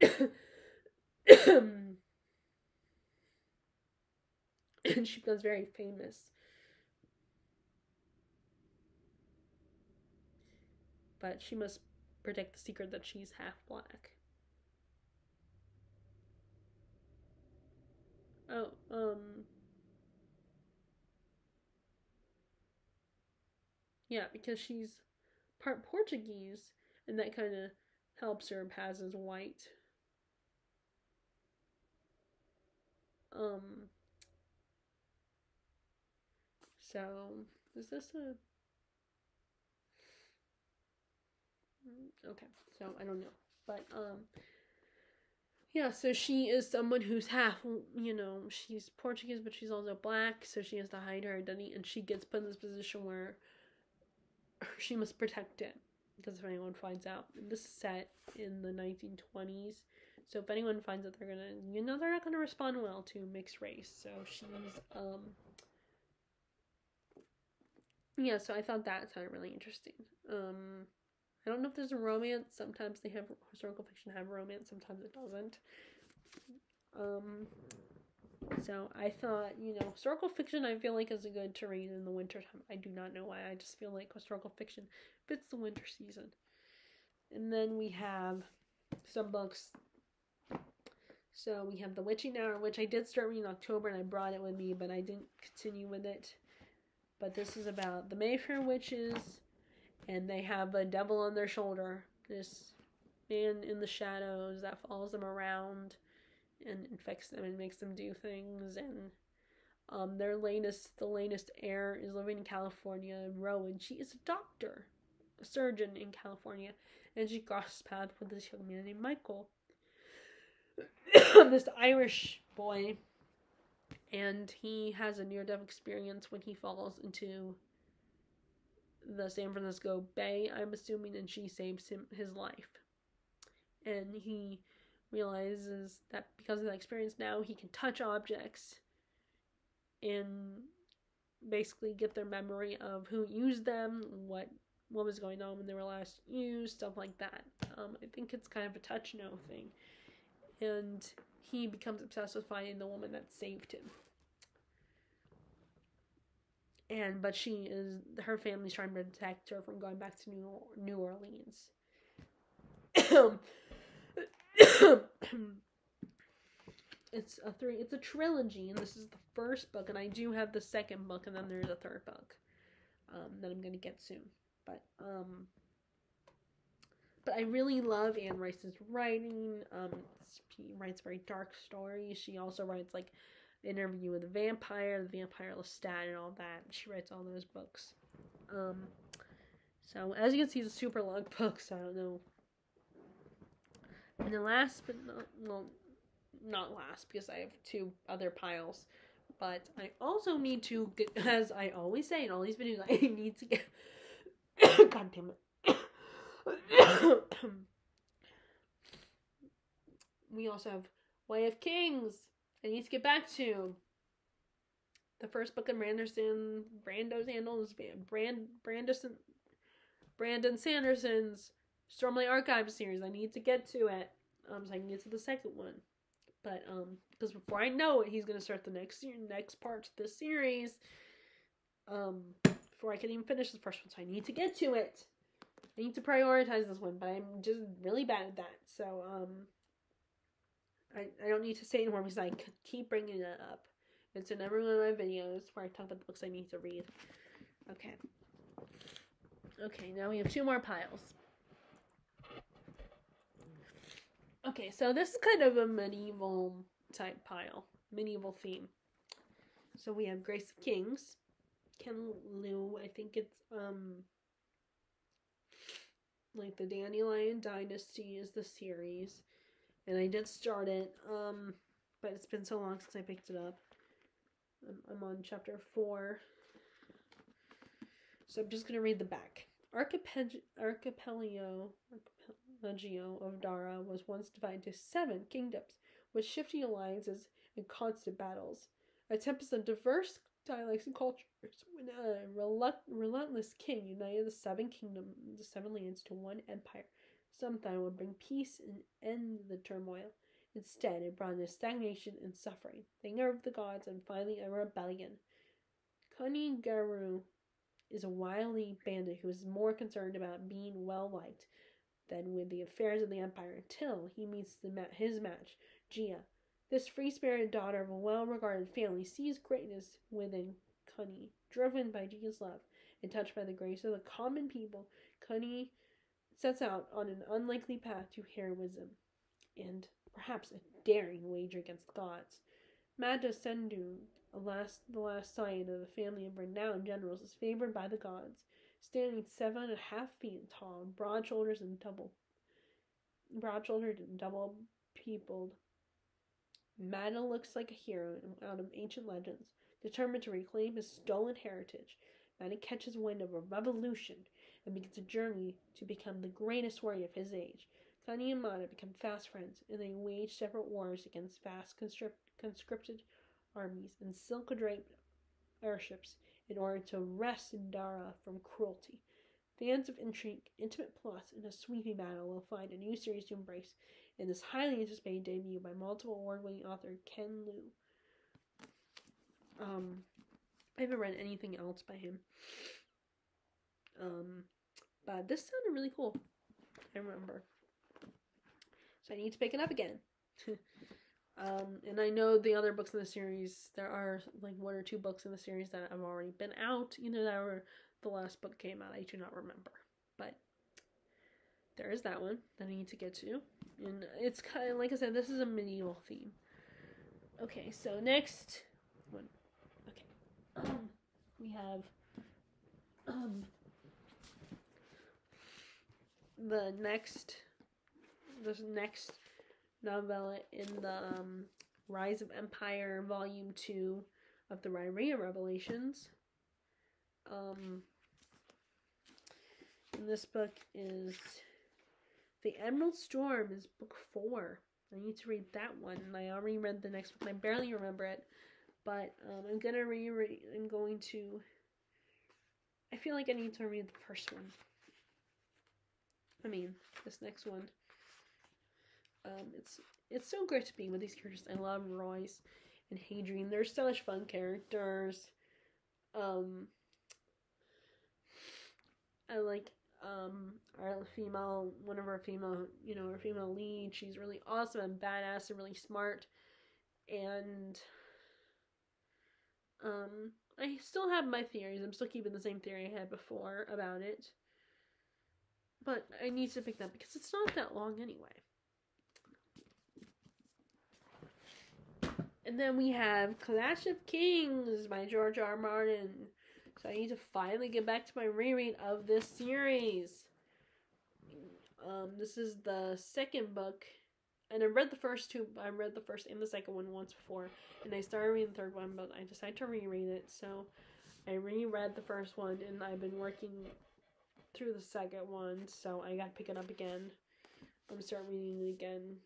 [COUGHS] and she becomes very famous. But she must protect the secret that she's half black. Oh, um, Yeah, because she's part Portuguese, and that kind of helps her pass as white. Um. So, is this a. Okay, so I don't know. But, um. Yeah, so she is someone who's half, you know, she's Portuguese, but she's also black, so she has to hide her identity, and she gets put in this position where she must protect it because if anyone finds out, this is set in the 1920s. So if anyone finds out, they're gonna, you know, they're not gonna respond well to mixed race. So she's, um, yeah. So I thought that sounded really interesting. Um, I don't know if there's a romance. Sometimes they have historical fiction have romance. Sometimes it doesn't. Um, so I thought, you know, historical fiction I feel like is a good read in the wintertime. I do not know why. I just feel like historical fiction fits the winter season. And then we have some books. So we have The Witching Hour, which I did start reading in October and I brought it with me, but I didn't continue with it. But this is about the Mayfair witches, and they have a devil on their shoulder. This man in the shadows that follows them around and infects them and makes them do things and um, their latest the latest heir is living in California Rowan she is a doctor a surgeon in California and she crosses paths with this young man named Michael [COUGHS] this Irish boy and he has a near death experience when he falls into the San Francisco Bay I'm assuming and she saves him his life. And he realizes that because of that experience now he can touch objects and basically get their memory of who used them, what what was going on when they were last used, stuff like that. Um, I think it's kind of a touch no thing. And he becomes obsessed with finding the woman that saved him. And but she is her family's trying to protect her from going back to New New Orleans. [CLEARS THROAT] [COUGHS] it's a three it's a trilogy and this is the first book and i do have the second book and then there's a third book um, that i'm gonna get soon. But um but i really love anne rice's writing um she writes very dark stories. She also writes like interview with a vampire the vampire lestat and all that. She writes all those books. Um so as you can see it's a super long [LAUGHS] book so i don't know and then last but not, well, not last because I have two other piles. But I also need to get, as I always say in all these videos, [LAUGHS] I need to get. [COUGHS] God damn it. [COUGHS] we also have Way of Kings. I need to get back to the first book of Branderson, Sandals, Brand, Branderson, Brandon Sanderson's Stormlight Archive series. I need to get to it um, so I can get to the second one. But um, because before I know it, he's gonna start the next next part to this series, um, before I can even finish the first one. So I need to get to it. I need to prioritize this one, but I'm just really bad at that. So um, I I don't need to say anymore because I keep bringing it up. It's in every one of my videos where I talk about the books I need to read. Okay. Okay, now we have two more piles. Okay, so this is kind of a medieval type pile, medieval theme. So we have Grace of Kings, Ken Liu. I think it's um like the Dandelion Dynasty is the series, and I did start it. Um, but it's been so long since I picked it up. I'm, I'm on chapter four, so I'm just gonna read the back. Archipel- Archipelago, Archipelago of Dara was once divided into seven kingdoms with shifting alliances and constant battles. A tempest of diverse dialects and cultures when a relent- relentless king united the seven kingdoms, the seven lands to one empire. Some thought would bring peace and end the turmoil. Instead, it brought in stagnation and suffering, the anger of the gods, and finally a rebellion. Kuni Garu is a wily bandit who is more concerned about being well liked than with the affairs of the empire until he meets the ma- his match, Jia. This free spirited daughter of a well regarded family sees greatness within Kuni. Driven by Jia's love and touched by the grace of the common people, Kuni sets out on an unlikely path to heroism and perhaps a daring wager against the gods. Mata Zyndu, last, the last scion of a family of renowned generals, is favored by the gods, standing seven and a half feet tall, broad shoulders and double broad shouldered and double peopled. Mata looks like a hero out of ancient legends, determined to reclaim his stolen heritage. Mata catches wind of a revolution and begins a journey to become the greatest warrior of his age. Kuni and Mata become fast friends, and they wage separate wars against vast conscripted armies and silk draped airships in order to wrest Dara from cruelty. Fans of intrigue, intimate plots, and a sweeping battle will find a new series to embrace in this highly anticipated debut by multiple award-winning author Ken Liu. Um, I haven't read anything else by him. Um, but this sounded really cool. I remember. So I need to pick it up again. [LAUGHS] um, and I know the other books in the series, there are like one or two books in the series that have already been out. Either that or the last book came out. I do not remember. But there is that one that I need to get to. And it's kind of, like I said, this is a medieval theme. Okay, so next one. Okay. Um, we have um, the next this next novella in the um, Rise of Empire Volume 2 of the Riyria Revelations. Um, and this book is The Emerald Storm is book 4. I need to read that one. And I already read the next book. I barely remember it, but um, I'm gonna reread. I'm going to. I feel like I need to read the first one. I mean, this next one. Um, it's it's so great to be with these characters. I love Royce and Hadrian. They're such fun characters. Um, I like um our female one of our female you know our female lead. She's really awesome and badass and really smart. And um, I still have my theories. I'm still keeping the same theory I had before about it. But I need to pick that because it's not that long anyway. And then we have Clash of Kings by George R. R. Martin. So I need to finally get back to my reread of this series. Um, this is the second book, and I read the first two. I read the first and the second one once before, and I started reading the third one, but I decided to reread it. So I reread the first one, and I've been working through the second one, so I gotta pick it up again. I'm gonna start reading it again.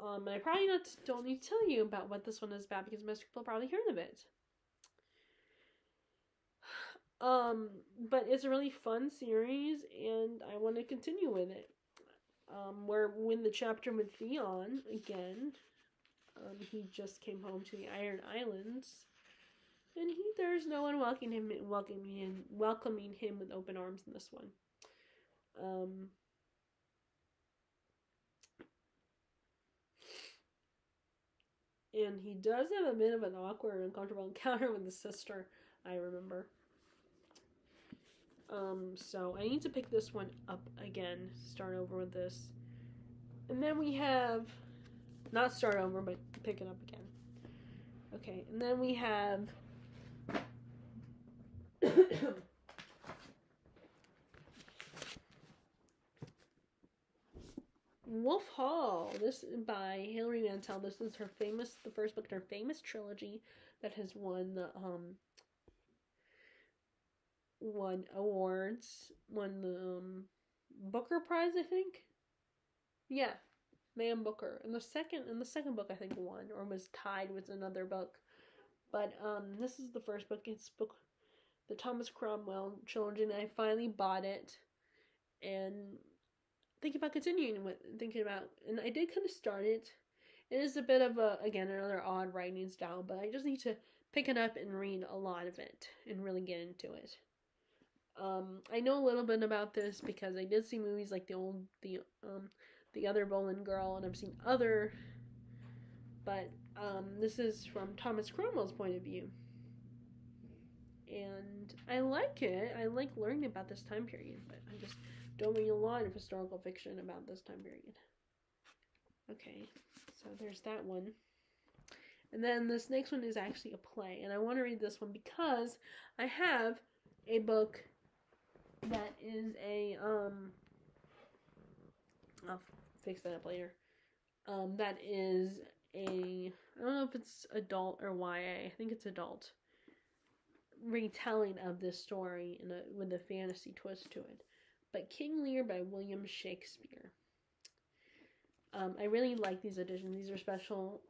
Um, and I probably not don't need to tell you about what this one is about because most people probably heard of it. [SIGHS] Um, but it's a really fun series, and I want to continue with it. Um, where when the chapter with Theon again, um, he just came home to the Iron Islands. and he there's no one welcoming him welcoming him welcoming him with open arms in this one. Um and he does have a bit of an awkward, uncomfortable [LAUGHS] encounter with his sister. I remember. Um, so I need to pick this one up again. Start over with this, and then we have, not start over, but pick it up again. Okay, and then we have. [COUGHS] [COUGHS] Wolf Hall. This is by Hilary Mantel. This is her famous, the first book in her famous trilogy that has won the um won awards, won the um, Booker Prize, I think. Yeah, Man Booker. And the second, and the second book I think won or was tied with another book. But um, this is the first book. It's book, the Thomas Cromwell trilogy, and I finally bought it, and thinking about continuing with thinking about and I did kind of start it. It is a bit of a again another odd writing style, but I just need to pick it up and read a lot of it and really get into it. Um, I know a little bit about this because I did see movies like the old the um the other Boleyn Girl, and I've seen other. But um, this is from Thomas Cromwell's point of view, and I like it. I like learning about this time period, but I just don't read a lot of historical fiction about this time period. Okay, so there's that one. And then this next one is actually a play, and I want to read this one because I have a book that is a um I'll fix that up later. Um that is a I don't know if it's adult or YA. I think it's adult retelling of this story in a with a fantasy twist to it but King Lear by William Shakespeare. Um, I really like these editions. These are special.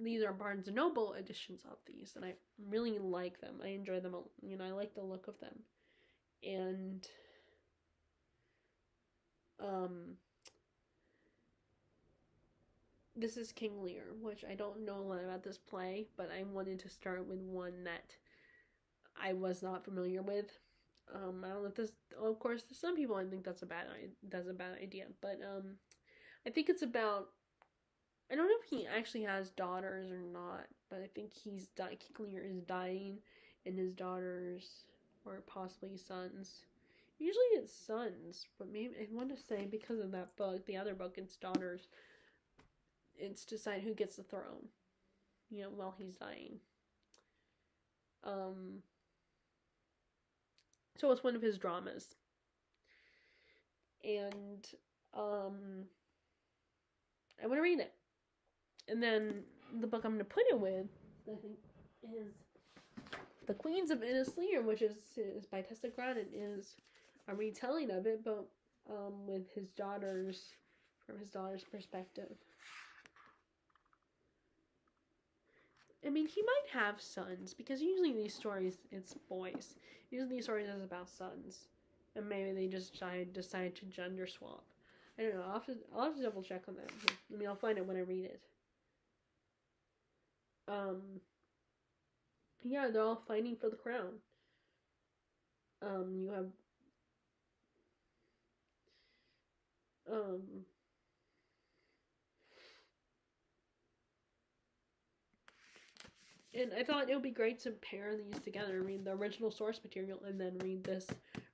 These are Barnes and Noble editions of these, and I really like them. I enjoy them. You know, I like the look of them, and um, this is King Lear, which I don't know a lot about this play, but I wanted to start with one that I was not familiar with um, I don't know if this. Of course, some people I think that's a bad that's a bad idea, but um, I think it's about. I don't know if he actually has daughters or not, but I think he's di- is dying, and his daughters or possibly sons. Usually it's sons, but maybe I want to say because of that book, the other book, it's daughters. It's decide who gets the throne, you know, while he's dying. Um, so it's one of his dramas. And um I want to read it. And then the book I'm going to put it with, is The Queens of Innis Lear which is, is by Tessa Gratton, is a retelling of it, but um, with his daughters, from his daughter's perspective. I mean, he might have sons because usually these stories it's boys. Usually these stories is about sons, and maybe they just decide to gender swap. I don't know. I'll have to I'll have to double check on that. I mean, I'll find it when I read it. Um. Yeah, they're all fighting for the crown. Um, you have. Um, and I thought it would be great to pair these together, read the original source material and then read this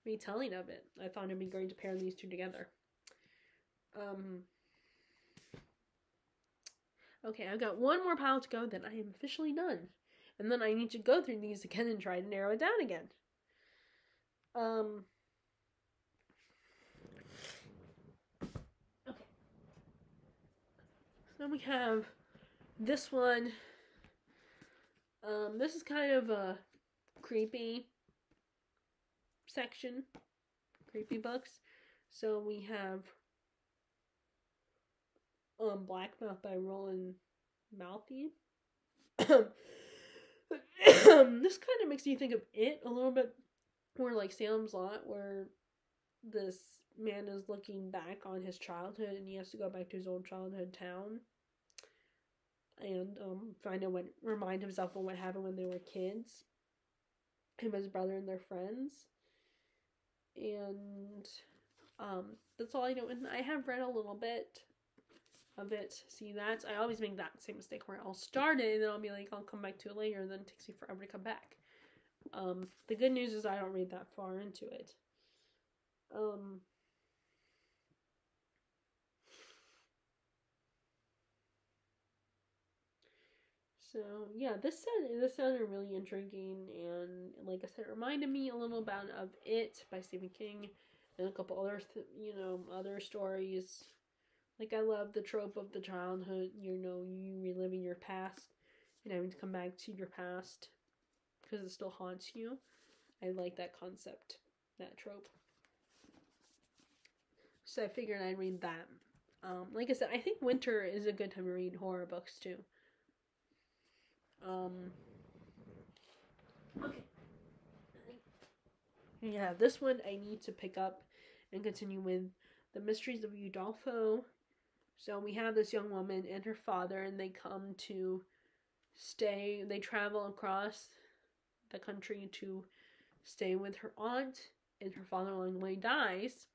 retelling of it. I thought it'd be great to pair these two together. Um, okay, I've got one more pile to go, then I am officially done. And then I need to go through these again and try to narrow it down again. Um, okay. So we have this one um, this is kind of a creepy section, creepy books. So we have um Black Mouth by Ronald Malfi. [COUGHS] this kind of makes you think of it a little bit more like Salem's Lot, where this man is looking back on his childhood and he has to go back to his old childhood town and um, find out what remind himself of what happened when they were kids. him, his brother, and their friends. And um, that's all I know. And I have read a little bit of it. See, that's I always make that same mistake where I'll start it and then I'll be like, I'll come back to it later, and then it takes me forever to come back. Um, the good news is I don't read that far into it. Um, so yeah, this sounded this sounded really intriguing, and like I said, it reminded me a little bit of It by Stephen King, and a couple other th- you know other stories. Like I love the trope of the childhood, you know, you reliving your past and having to come back to your past because it still haunts you. I like that concept, that trope. So I figured I'd read that. Um, like I said, I think winter is a good time to read horror books too. Um, okay. Yeah, this one I need to pick up and continue with the Mysteries of Udolpho. So we have this young woman and her father, and they come to stay. They travel across the country to stay with her aunt, and her father along the way dies,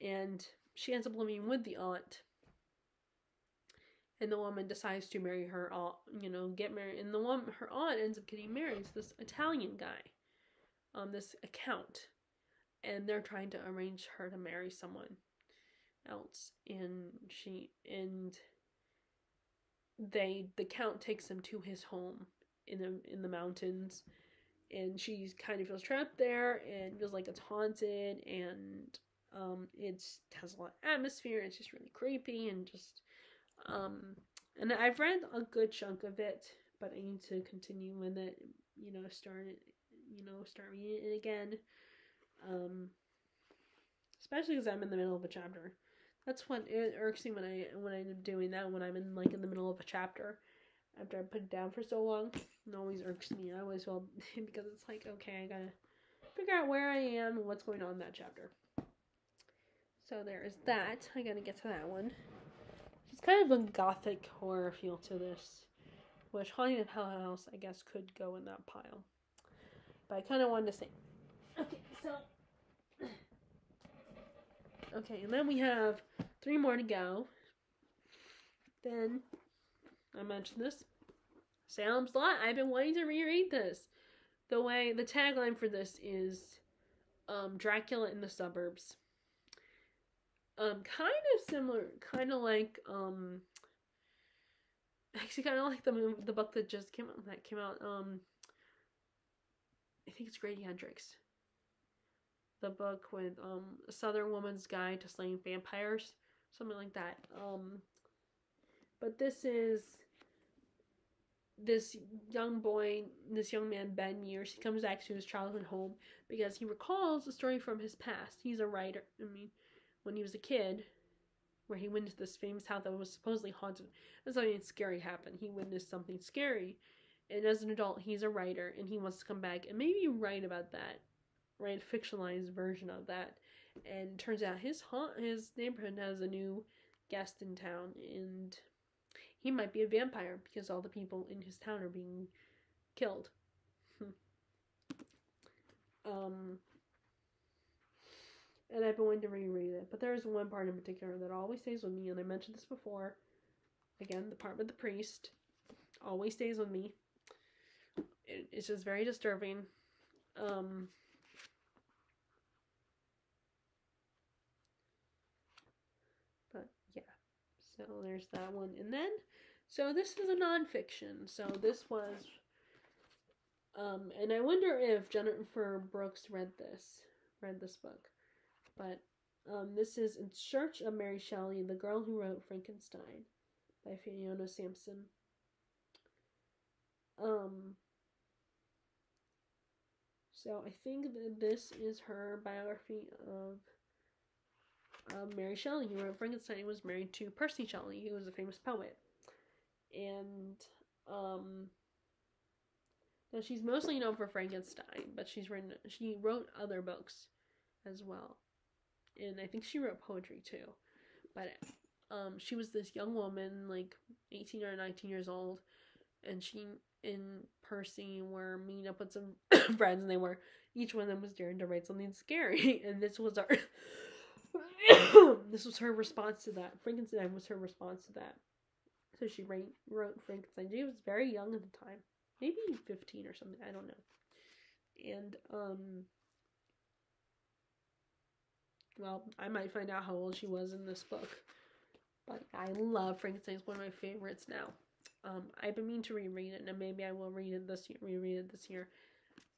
and she ends up living with the aunt. And the woman decides to marry her aunt, you know, get married. And the woman, her aunt, ends up getting married to this Italian guy, um, this account, and they're trying to arrange her to marry someone else. And she and they the count takes them to his home in the in the mountains and she kind of feels trapped there and feels like it's haunted and um it's has a lot of atmosphere it's just really creepy and just um and I've read a good chunk of it but I need to continue with it you know start you know start reading it again um especially because I'm in the middle of a chapter that's what it irks me when I when I'm doing that when I'm in like in the middle of a chapter after I put it down for so long. It always irks me. I always will [LAUGHS] because it's like okay, I gotta figure out where I am and what's going on in that chapter. So there is that. I gotta get to that one. It's kind of a gothic horror feel to this, which Haunting of Hill House I guess could go in that pile. But I kind of wanted to say. Okay, so [COUGHS] Okay, and then we have three more to go. Then, I mentioned this. Salem's Lot. I've been wanting to reread this. The way, the tagline for this is um, Dracula in the Suburbs. Um, kind of similar, kind of like, um, actually kind of like the movie, the book that just came out, that came out, um, I think it's Grady Hendrix the book with um a Southern Woman's Guide to Slaying Vampires, something like that. Um, but this is this young boy, this young man, Ben Mears, he comes back to his childhood home because he recalls a story from his past. He's a writer. I mean, when he was a kid, where he went to this famous house that was supposedly haunted. Something scary happened. He witnessed something scary. And as an adult, he's a writer and he wants to come back and maybe write about that right fictionalized version of that and turns out his haunt his neighborhood has a new guest in town and he might be a vampire because all the people in his town are being killed hmm. um and I've been wanting to reread it, but there is one part in particular that always stays with me, and I mentioned this before. Again, the part with the priest always stays with me. It, it's just very disturbing. Um, but yeah, So there's that one. And then, so this is a nonfiction. So this was, um, and I wonder if Jennifer Brooks read this, read this book. But um, this is In Search of Mary Shelley, the girl who wrote Frankenstein by Fiona Sampson. Um, so I think that this is her biography of um, Mary Shelley, who wrote Frankenstein, was married to Percy Shelley, who was a famous poet. And um, now she's mostly known for Frankenstein, but she's written she wrote other books as well, and I think she wrote poetry too. But um, she was this young woman, like eighteen or nineteen years old, and she and Percy were meeting up with some [COUGHS] friends, and they were each one of them was daring to write something scary, [LAUGHS] and this was our [COUGHS] this was her response to that. Frankenstein was her response to that. So she write, wrote Frankenstein. She was very young at the time, maybe fifteen or something. I don't know. And um, well, I might find out how old she was in this book. But I love Frankenstein. It's one of my favorites now. Um, I've been meaning to reread it, and maybe I will read it this year. Reread it this year,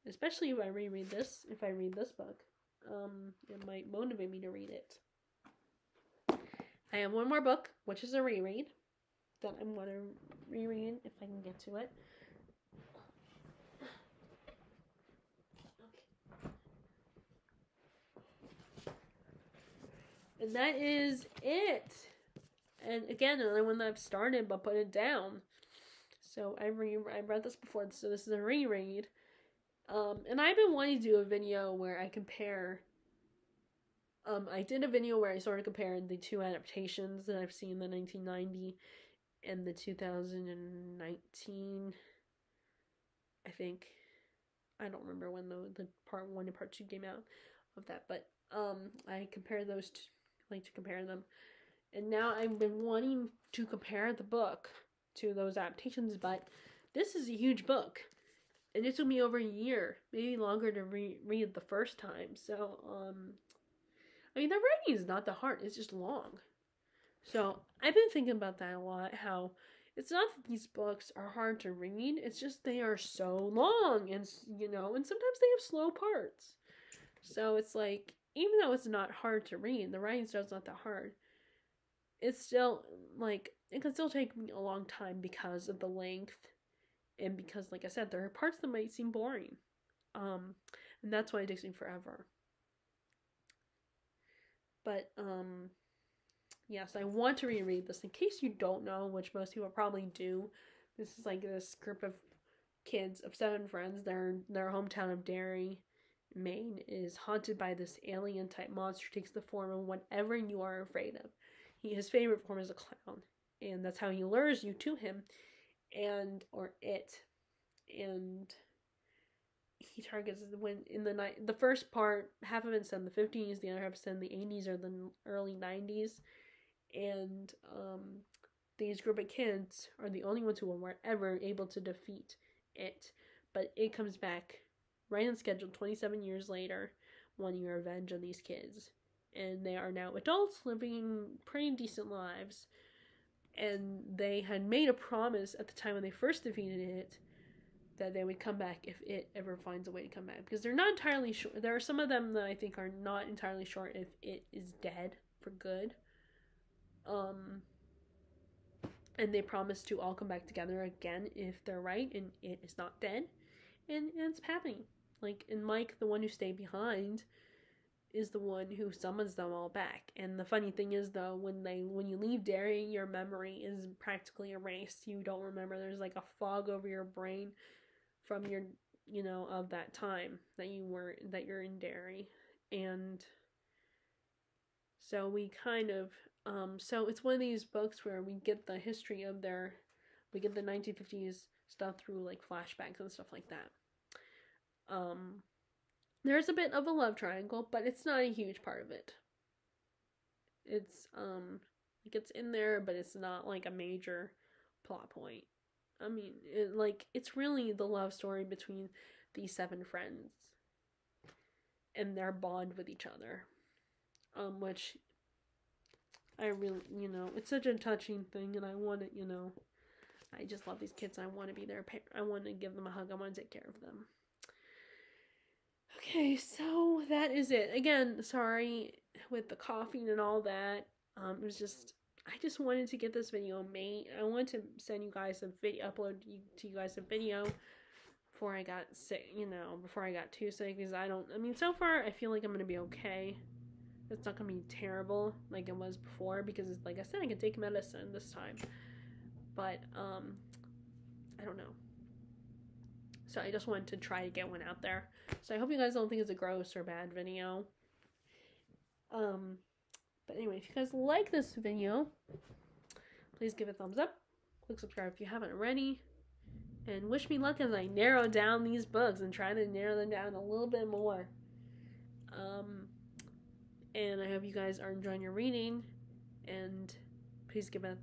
especially if I reread this. If I read this book, um, it might motivate me to read it. I have one more book, which is a reread that I'm going to reread if I can get to it. And that is it. And again, another one that I've started but put it down. So I re I read this before, so this is a reread. Um, and I've been wanting to do a video where I compare. Um, I did a video where I sort of compared the two adaptations that I've seen, the 1990 and the 2019. I think. I don't remember when the the part one and part two came out of that, but um, I compared those two, like to compare them. And now I've been wanting to compare the book to those adaptations, but this is a huge book. And it took me over a year, maybe longer to re- read the first time. So, um, I mean, the writing is not that hard, it's just long. So, I've been thinking about that a lot how it's not that these books are hard to read, it's just they are so long and, you know, and sometimes they have slow parts. So, it's like, even though it's not hard to read, the writing style's not that hard. It's still like it can still take me a long time because of the length and because like I said, there are parts that might seem boring. Um and that's why it takes me forever. But um yes, I want to reread this in case you don't know, which most people probably do. This is like this group of kids of seven friends. Their their hometown of Derry Maine is haunted by this alien type monster takes the form of whatever you are afraid of. He, his favorite form is a clown, and that's how he lures you to him, and or it, and he targets when in the night the first part half of it's in the 50s the other half is in the 80s or the early 90s and um these group of kids are the only ones who were ever able to defeat it but it comes back right on schedule 27 years later, wanting revenge on these kids. And they are now adults living pretty decent lives. And they had made a promise at the time when they first defeated it that they would come back if it ever finds a way to come back. Because they're not entirely sure. There are some of them that I think are not entirely sure if it is dead for good. Um, and they promise to all come back together again if they're right and it is not dead. And, and it's happening. Like, and Mike, the one who stayed behind, is the one who summons them all back. And the funny thing is though, when they when you leave Derry, your memory is practically erased. You don't remember. There's like a fog over your brain from your you know, of that time that you were that you're in Derry. And so we kind of um so it's one of these books where we get the history of their we get the 1950s stuff through like flashbacks and stuff like that. Um, there's a bit of a love triangle, but it's not a huge part of it. It's um like it's in there, but it's not like a major plot point. I mean, it, like it's really the love story between these seven friends and their bond with each other. Um, which I really, you know, it's such a touching thing, and I want to, you know, I just love these kids. I want to be their parent. I want to give them a hug. I want to take care of them. Okay, so that is it. Again, sorry with the coughing and all that. Um, it was just I just wanted to get this video made. I wanted to send you guys a video, upload to you guys a video before I got sick. You know, before I got too sick because I don't. I mean, so far I feel like I'm gonna be okay. It's not gonna be terrible like it was before because, like I said, I can take medicine this time. But um, I don't know. So I just wanted to try to get one out there. So I hope you guys don't think it's a gross or bad video. Um, but anyway, if you guys like this video, please give it a thumbs up. Click subscribe if you haven't already. And wish me luck as I narrow down these books and try to narrow them down a little bit more. Um, and I hope you guys are enjoying your reading. And please give it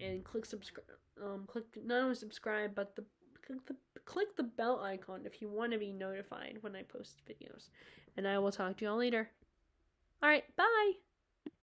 and click subscribe. Um, click not only subscribe but the click the click the bell icon if you want to be notified when I post videos. And I will talk to y'all later. All right, bye.